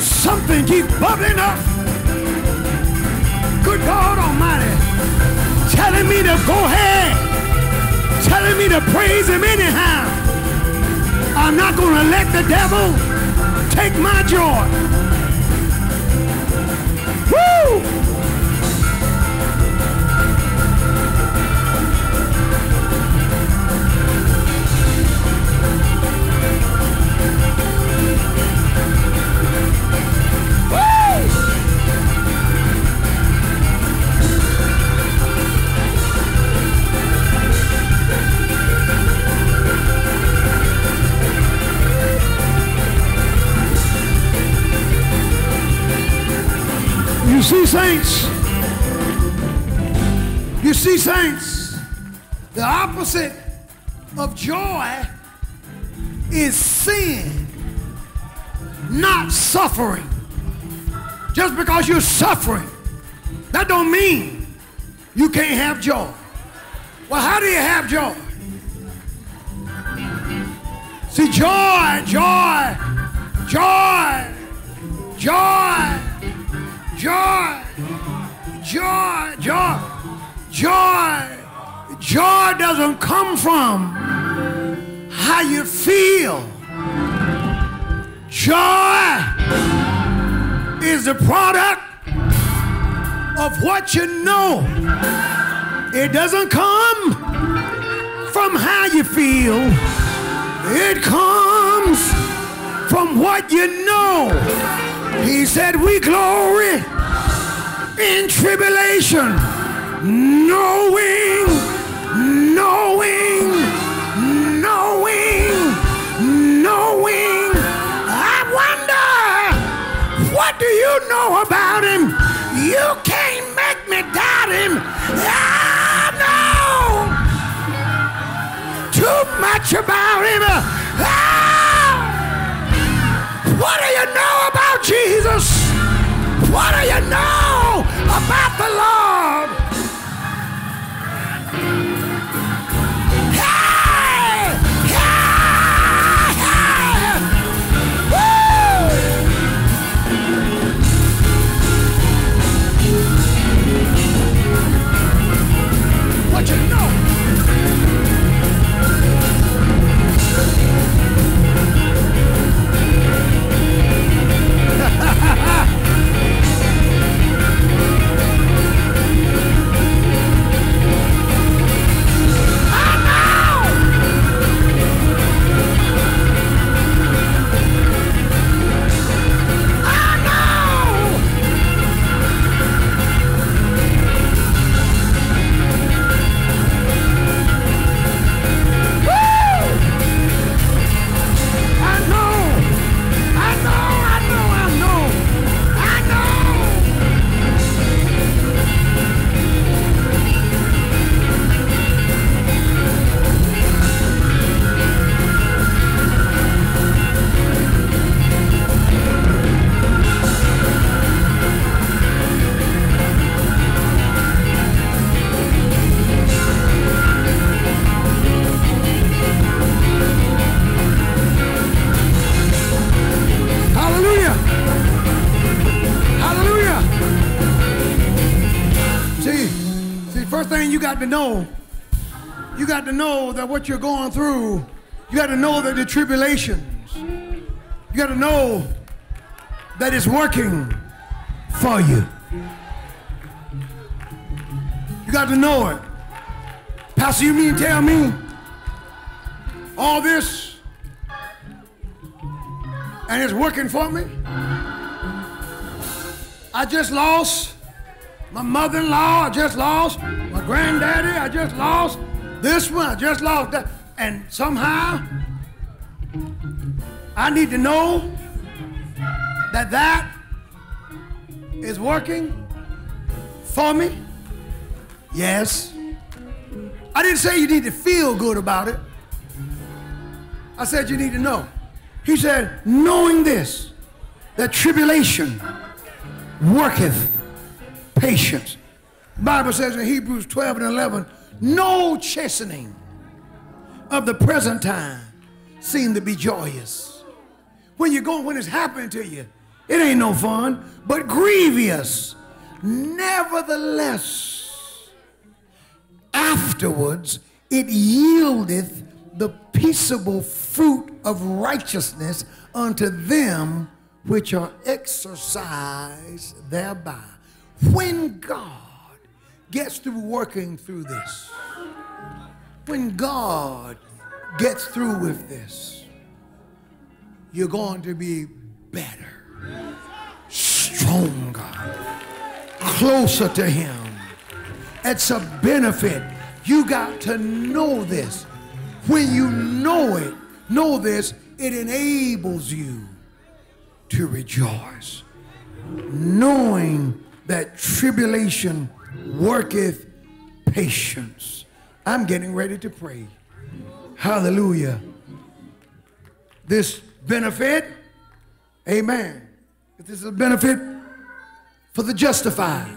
something keeps bubbling up. Good God Almighty, telling me to go ahead, telling me to praise Him anyhow. I'm not going to let the devil take my joy. Opposite of joy is sin, not suffering. Just because you're suffering, that don't mean you can't have joy. Well, how do you have joy? See, joy, joy, joy, joy, joy, joy, joy, joy, joy doesn't come from how you feel. Joy is the product of what you know. It doesn't come from how you feel. It comes from what you know. He said, We glory in tribulation, knowing, knowing, knowing, knowing. I wonder, what do you know about him? You can't make me doubt him. I know too much about him. Ah! What do you know about Jesus? What do you know about the Lord? You're going through, you got to know that the tribulations, you got to know that it's working for you. You got to know it. Pastor, you mean tell me all this and it's working for me? I just lost my mother-in-law, I just lost my granddaddy, I just lost this one, I just lost that. And somehow I need to know that that is working for me. Yes. I didn't say you need to feel good about it. I said you need to know. He said, knowing this, that tribulation worketh patience. Bible says in Hebrews 12 and 11, no chastening of the present time seem to be joyous. When you're going, when it's happening to you, it ain't no fun, but grievous. Nevertheless, afterwards it yieldeth the peaceable fruit of righteousness unto them which are exercised thereby. When God gets through working through this, when God gets through with this, you're going to be better, stronger, closer to Him. It's a benefit. You got to know this. When you know it, know this, it enables you to rejoice. Knowing that tribulation worketh patience. I'm getting ready to pray. Hallelujah. This benefit, amen. If this is a benefit for the justified,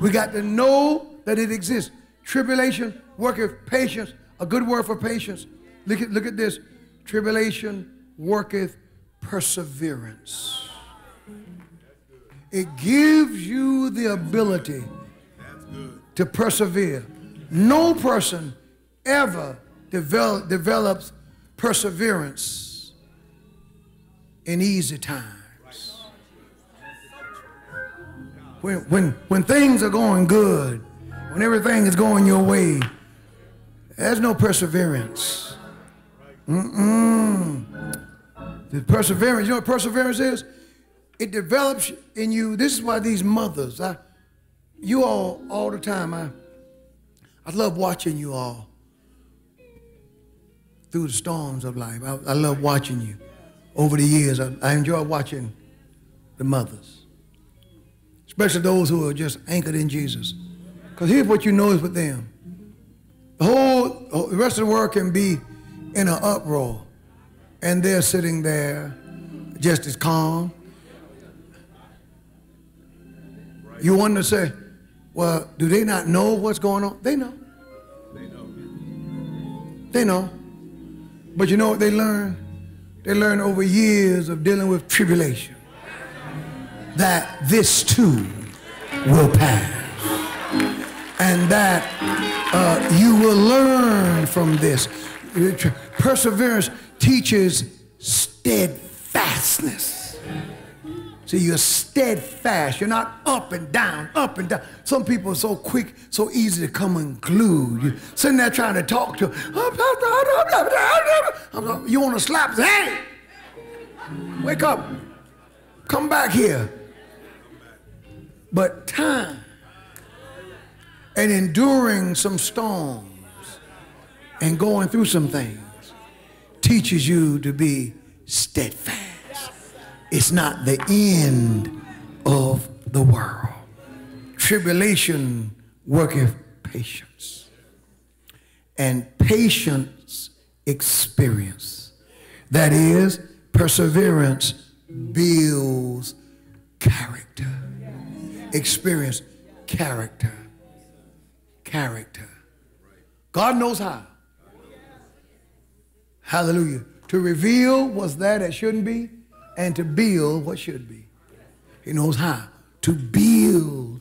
we got to know that it exists. Tribulation worketh patience. A good word for patience. Look at, look at this. Tribulation worketh perseverance. It gives you the ability to persevere. No person ever develop, develops perseverance in easy times. When, when, when things are going good, when everything is going your way, there's no perseverance. Mm-mm. The perseverance, you know what perseverance is? It develops in you. This is why these mothers, I, you all, all the time, I, I love watching you all through the storms of life. I, I love watching you. Over the years, I, I enjoy watching the mothers, especially those who are just anchored in Jesus. Because here's what you is with them. The whole, the rest of the world can be in an uproar. And they're sitting there just as calm. You want to say, well, do they not know what's going on? They know. They know. They know. But you know what they learn? They learn over years of dealing with tribulation that this too will pass and that uh, you will learn from this. Perseverance teaches steadfastness. See, you're steadfast. You're not up and down, up and down. Some people are so quick, so easy to come unglued. You're sitting there trying to talk to. You want to slap? Hey, wake up. Come back here. But time and enduring some storms and going through some things teaches you to be steadfast. It's not the end of the world. Tribulation worketh patience. And patience experience. That is, perseverance builds character. Experience character character. God knows how. Hallelujah. To reveal what's there that shouldn't be and to build what should be. He knows how to build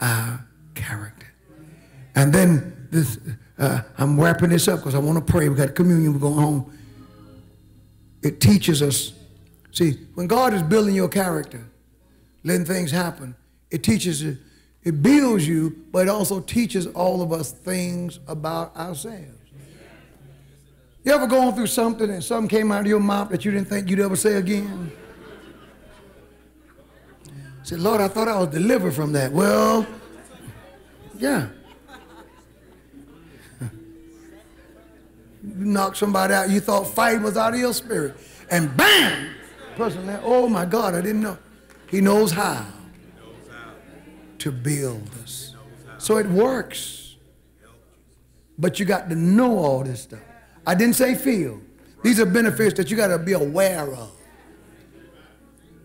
our character. And then this, uh, I'm wrapping this up because I want to pray. We got communion. We're going home. It teaches us. See, when God is building your character, letting things happen, it teaches you, it builds you, but it also teaches all of us things about ourselves. You ever gone through something and something came out of your mouth that you didn't think you'd ever say again? Say, Lord, I thought I was delivered from that. Well, yeah. You knock somebody out, you thought fight was out of your spirit. And bam! Person there, oh my God, I didn't know. He knows how to build us. So it works. But you got to know all this stuff. I didn't say feel. These are benefits that you got to be aware of.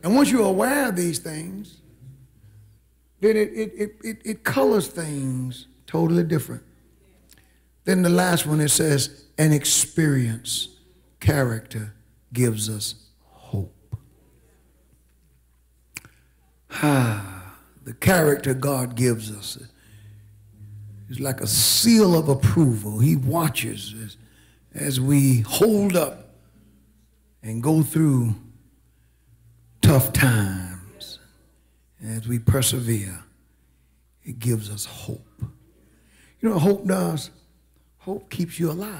And once you're aware of these things, then it, it, it, it, it colors things totally different. Then the last one, it says, an experience, character gives us hope. Ah, the character God gives us is like a seal of approval. He watches as, we hold up and go through tough times, as we persevere, it gives us hope. You know what hope does? Hope keeps you alive.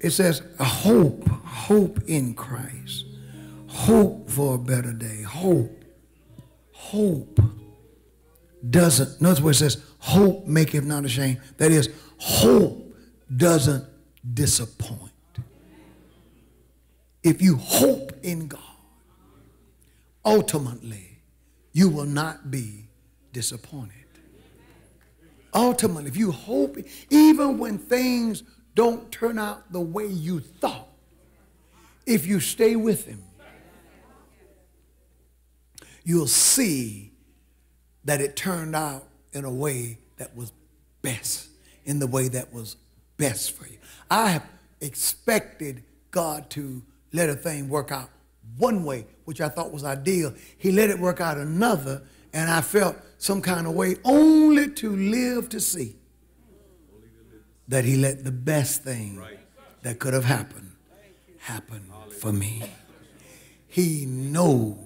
It says a hope, hope in Christ, hope for a better day, hope, hope doesn't, notice where it says, hope maketh not ashamed. That is, hope doesn't disappoint. If you hope in God, ultimately, you will not be disappointed. Ultimately, if you hope, even when things don't turn out the way you thought, if you stay with Him, you'll see that it turned out in a way that was best, in the way that was best for you. I have expected God to let a thing work out one way, which I thought was ideal. He let it work out another, and I felt some kind of way only to live to see that he let the best thing that could have happened happen for me. He knows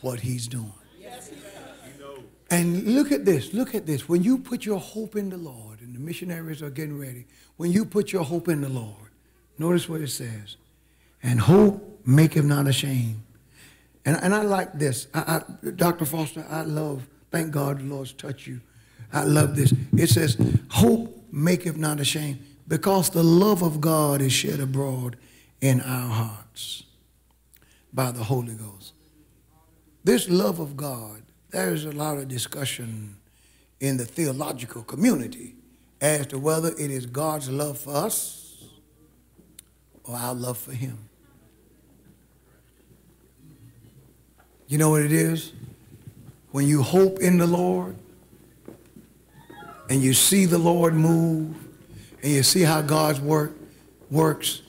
what he's doing. And look at this, look at this. When you put your hope in the Lord, the missionaries are getting ready, when you put your hope in the Lord, notice what it says. And hope make him not ashamed. And, and I like this. I, I, Dr. Foster, I love, thank God the Lord's touched you. I love this. It says, hope maketh not ashamed, because the love of God is shed abroad in our hearts by the Holy Ghost. This love of God, there is a lot of discussion in the theological community as to whether it is God's love for us or our love for Him. You know what it is? When you hope in the Lord and you see the Lord move and you see how God's work works,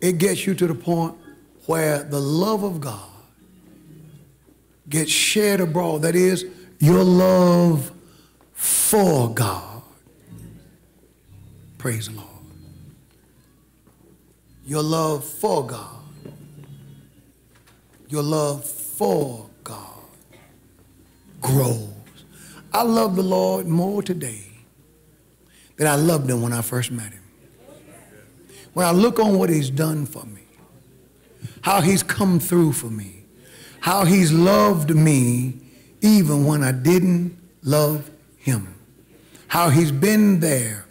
it gets you to the point where the love of God gets shed abroad. That is, your love for God. Praise the Lord. Your love for God. Your love for God grows. I love the Lord more today than I loved him when I first met him. When I look on what he's done for me, how he's come through for me, how he's loved me even when I didn't love him, how he's been there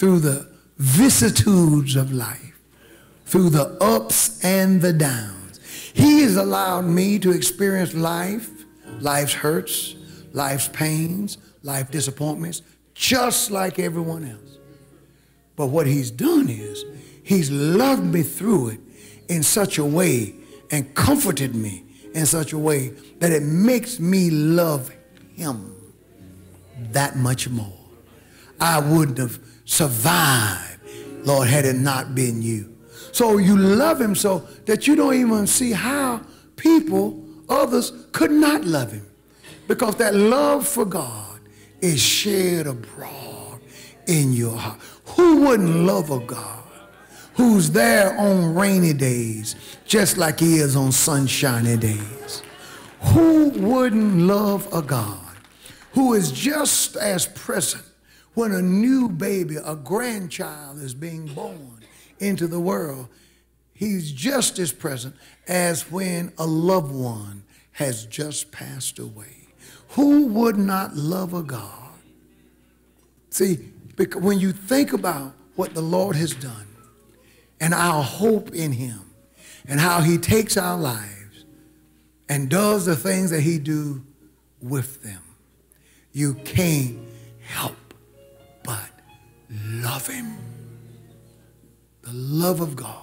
through the vicissitudes of life, through the ups and the downs he has allowed me to experience life, life's hurts, life's pains, life disappointments, just like everyone else. But what he's done is he's loved me through it in such a way and comforted me in such a way that it makes me love him that much more. I wouldn't have survived, Lord, had it not been you. So you love him so that you don't even see how people, others, could not love him. Because that love for God is shared abroad in your heart. Who wouldn't love a God who's there on rainy days just like he is on sunshiny days? Who wouldn't love a God who is just as present when a new baby, a grandchild is being born into the world? He's just as present as when a loved one has just passed away. Who would not love a God? See, when you think about what the Lord has done and our hope in him and how he takes our lives and does the things that he do with them, you can't help but love him. The love of God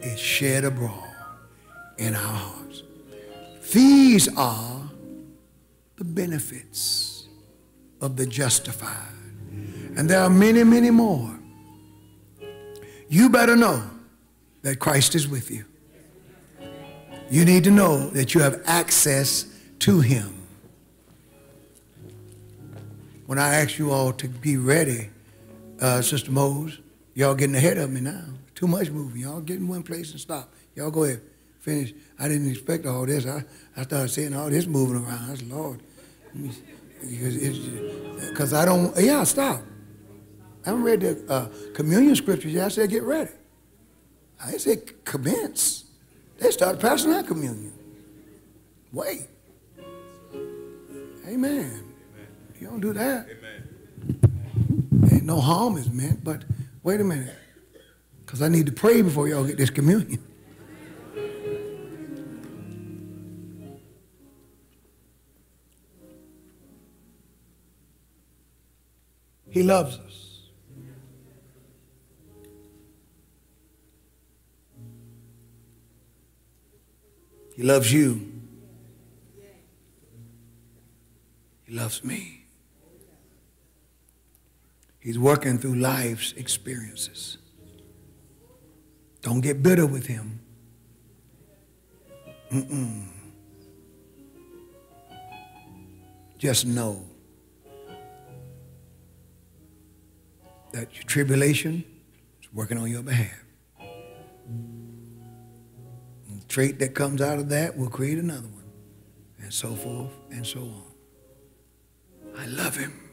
is shed abroad in our hearts. These are the benefits of the justified. And there are many, many more. You better know that Christ is with you. You need to know that you have access to him. When I asked you all to be ready, uh, Sister Mose, y'all getting ahead of me now. Too much moving. Y'all get in one place and stop. Y'all go ahead. Finish. I didn't expect all this. I, I started seeing all this moving around. I said, Lord, because I don't, yeah, stop. I haven't read the uh, communion scriptures yet. I said, get ready. I say commence. They started passing out communion. Wait. Amen. You don't do that. Amen. Ain't no harm is meant, but wait a minute. Because I need to pray before y'all get this communion. He loves us. He loves you. He loves me. He's working through life's experiences. Don't get bitter with him. Mm-mm. Just know that your tribulation is working on your behalf. And the trait that comes out of that will create another one, and so forth and so on. I love him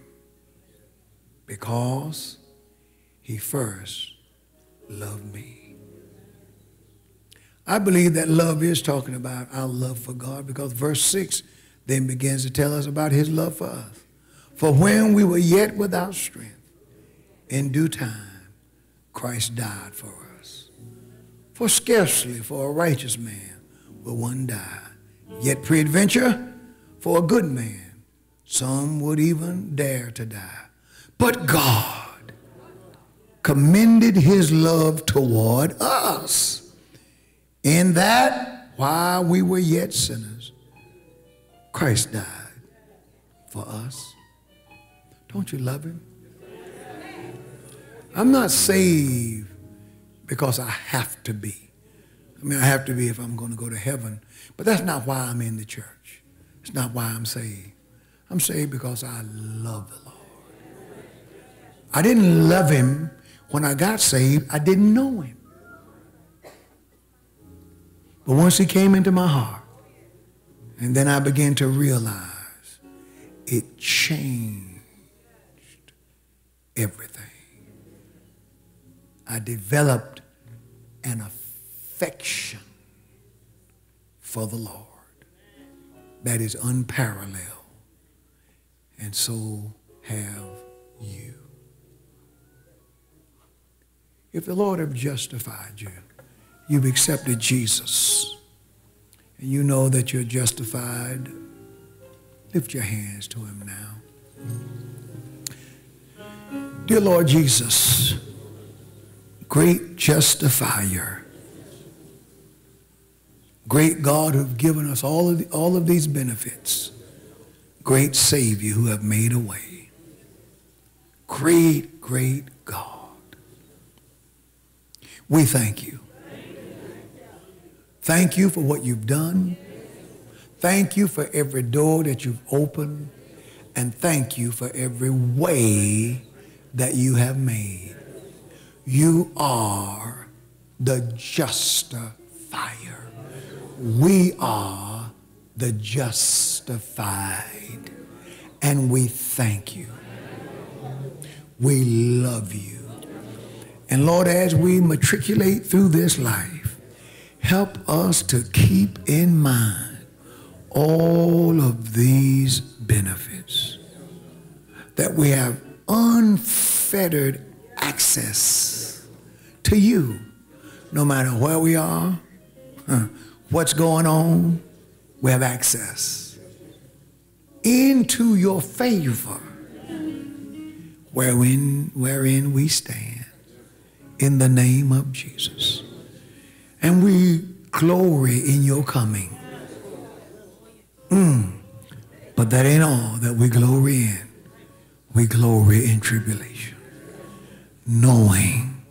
because he first loved me. I believe that love is talking about our love for God because verse 6 then begins to tell us about his love for us. For when we were yet without strength, in due time, Christ died for us. For scarcely for a righteous man will one die. Yet peradventure, for a good man, some would even dare to die. But God commended his love toward us in that while we were yet sinners, Christ died for us. Don't you love him? I'm not saved because I have to be. I mean, I have to be if I'm going to go to heaven. But that's not why I'm in the church. It's not why I'm saved. I'm saved because I love the. I didn't love him when I got saved. I didn't know him. But once he came into my heart, and then I began to realize it changed everything. I developed an affection for the Lord that is unparalleled. And so have you. If the Lord have justified you, you've accepted Jesus, and you know that you're justified, lift your hands to him now. Dear Lord Jesus, great justifier, great God who've given us all of, the, all of these benefits, great Savior who have made a way, great, great. We thank you. Thank you for what you've done. Thank you for every door that you've opened and thank you for every way that you have made. You are the justifier. We are the justified. And we thank you. We love you. And Lord, as we matriculate through this life, help us to keep in mind all of these benefits. That we have unfettered access to you, no matter where we are, what's going on, we have access into your favor wherein, wherein we stand in the name of Jesus. And we glory in your coming. Mm. But that ain't all that we glory in. We glory in tribulation, knowing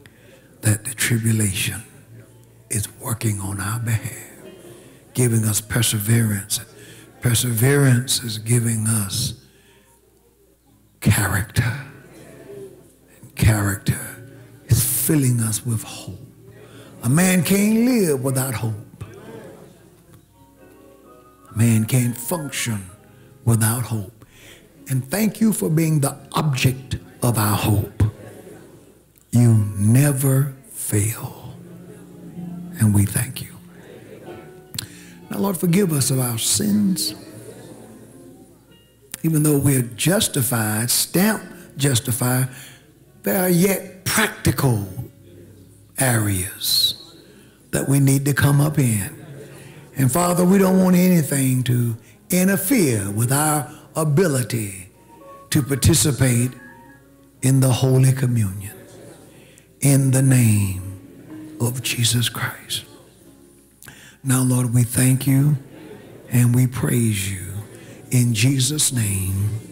that the tribulation is working on our behalf, giving us perseverance. Perseverance is giving us character. And character filling us with hope. A man can't live without hope. A man can't function without hope. And thank you for being the object of our hope. You never fail. And we thank you. Now, Lord, forgive us of our sins. Even though we're justified, stamped justified, there are yet practical areas that we need to come up in. And Father, we don't want anything to interfere with our ability to participate in the Holy Communion in the name of Jesus Christ. Now, Lord, we thank you and we praise you in Jesus' name.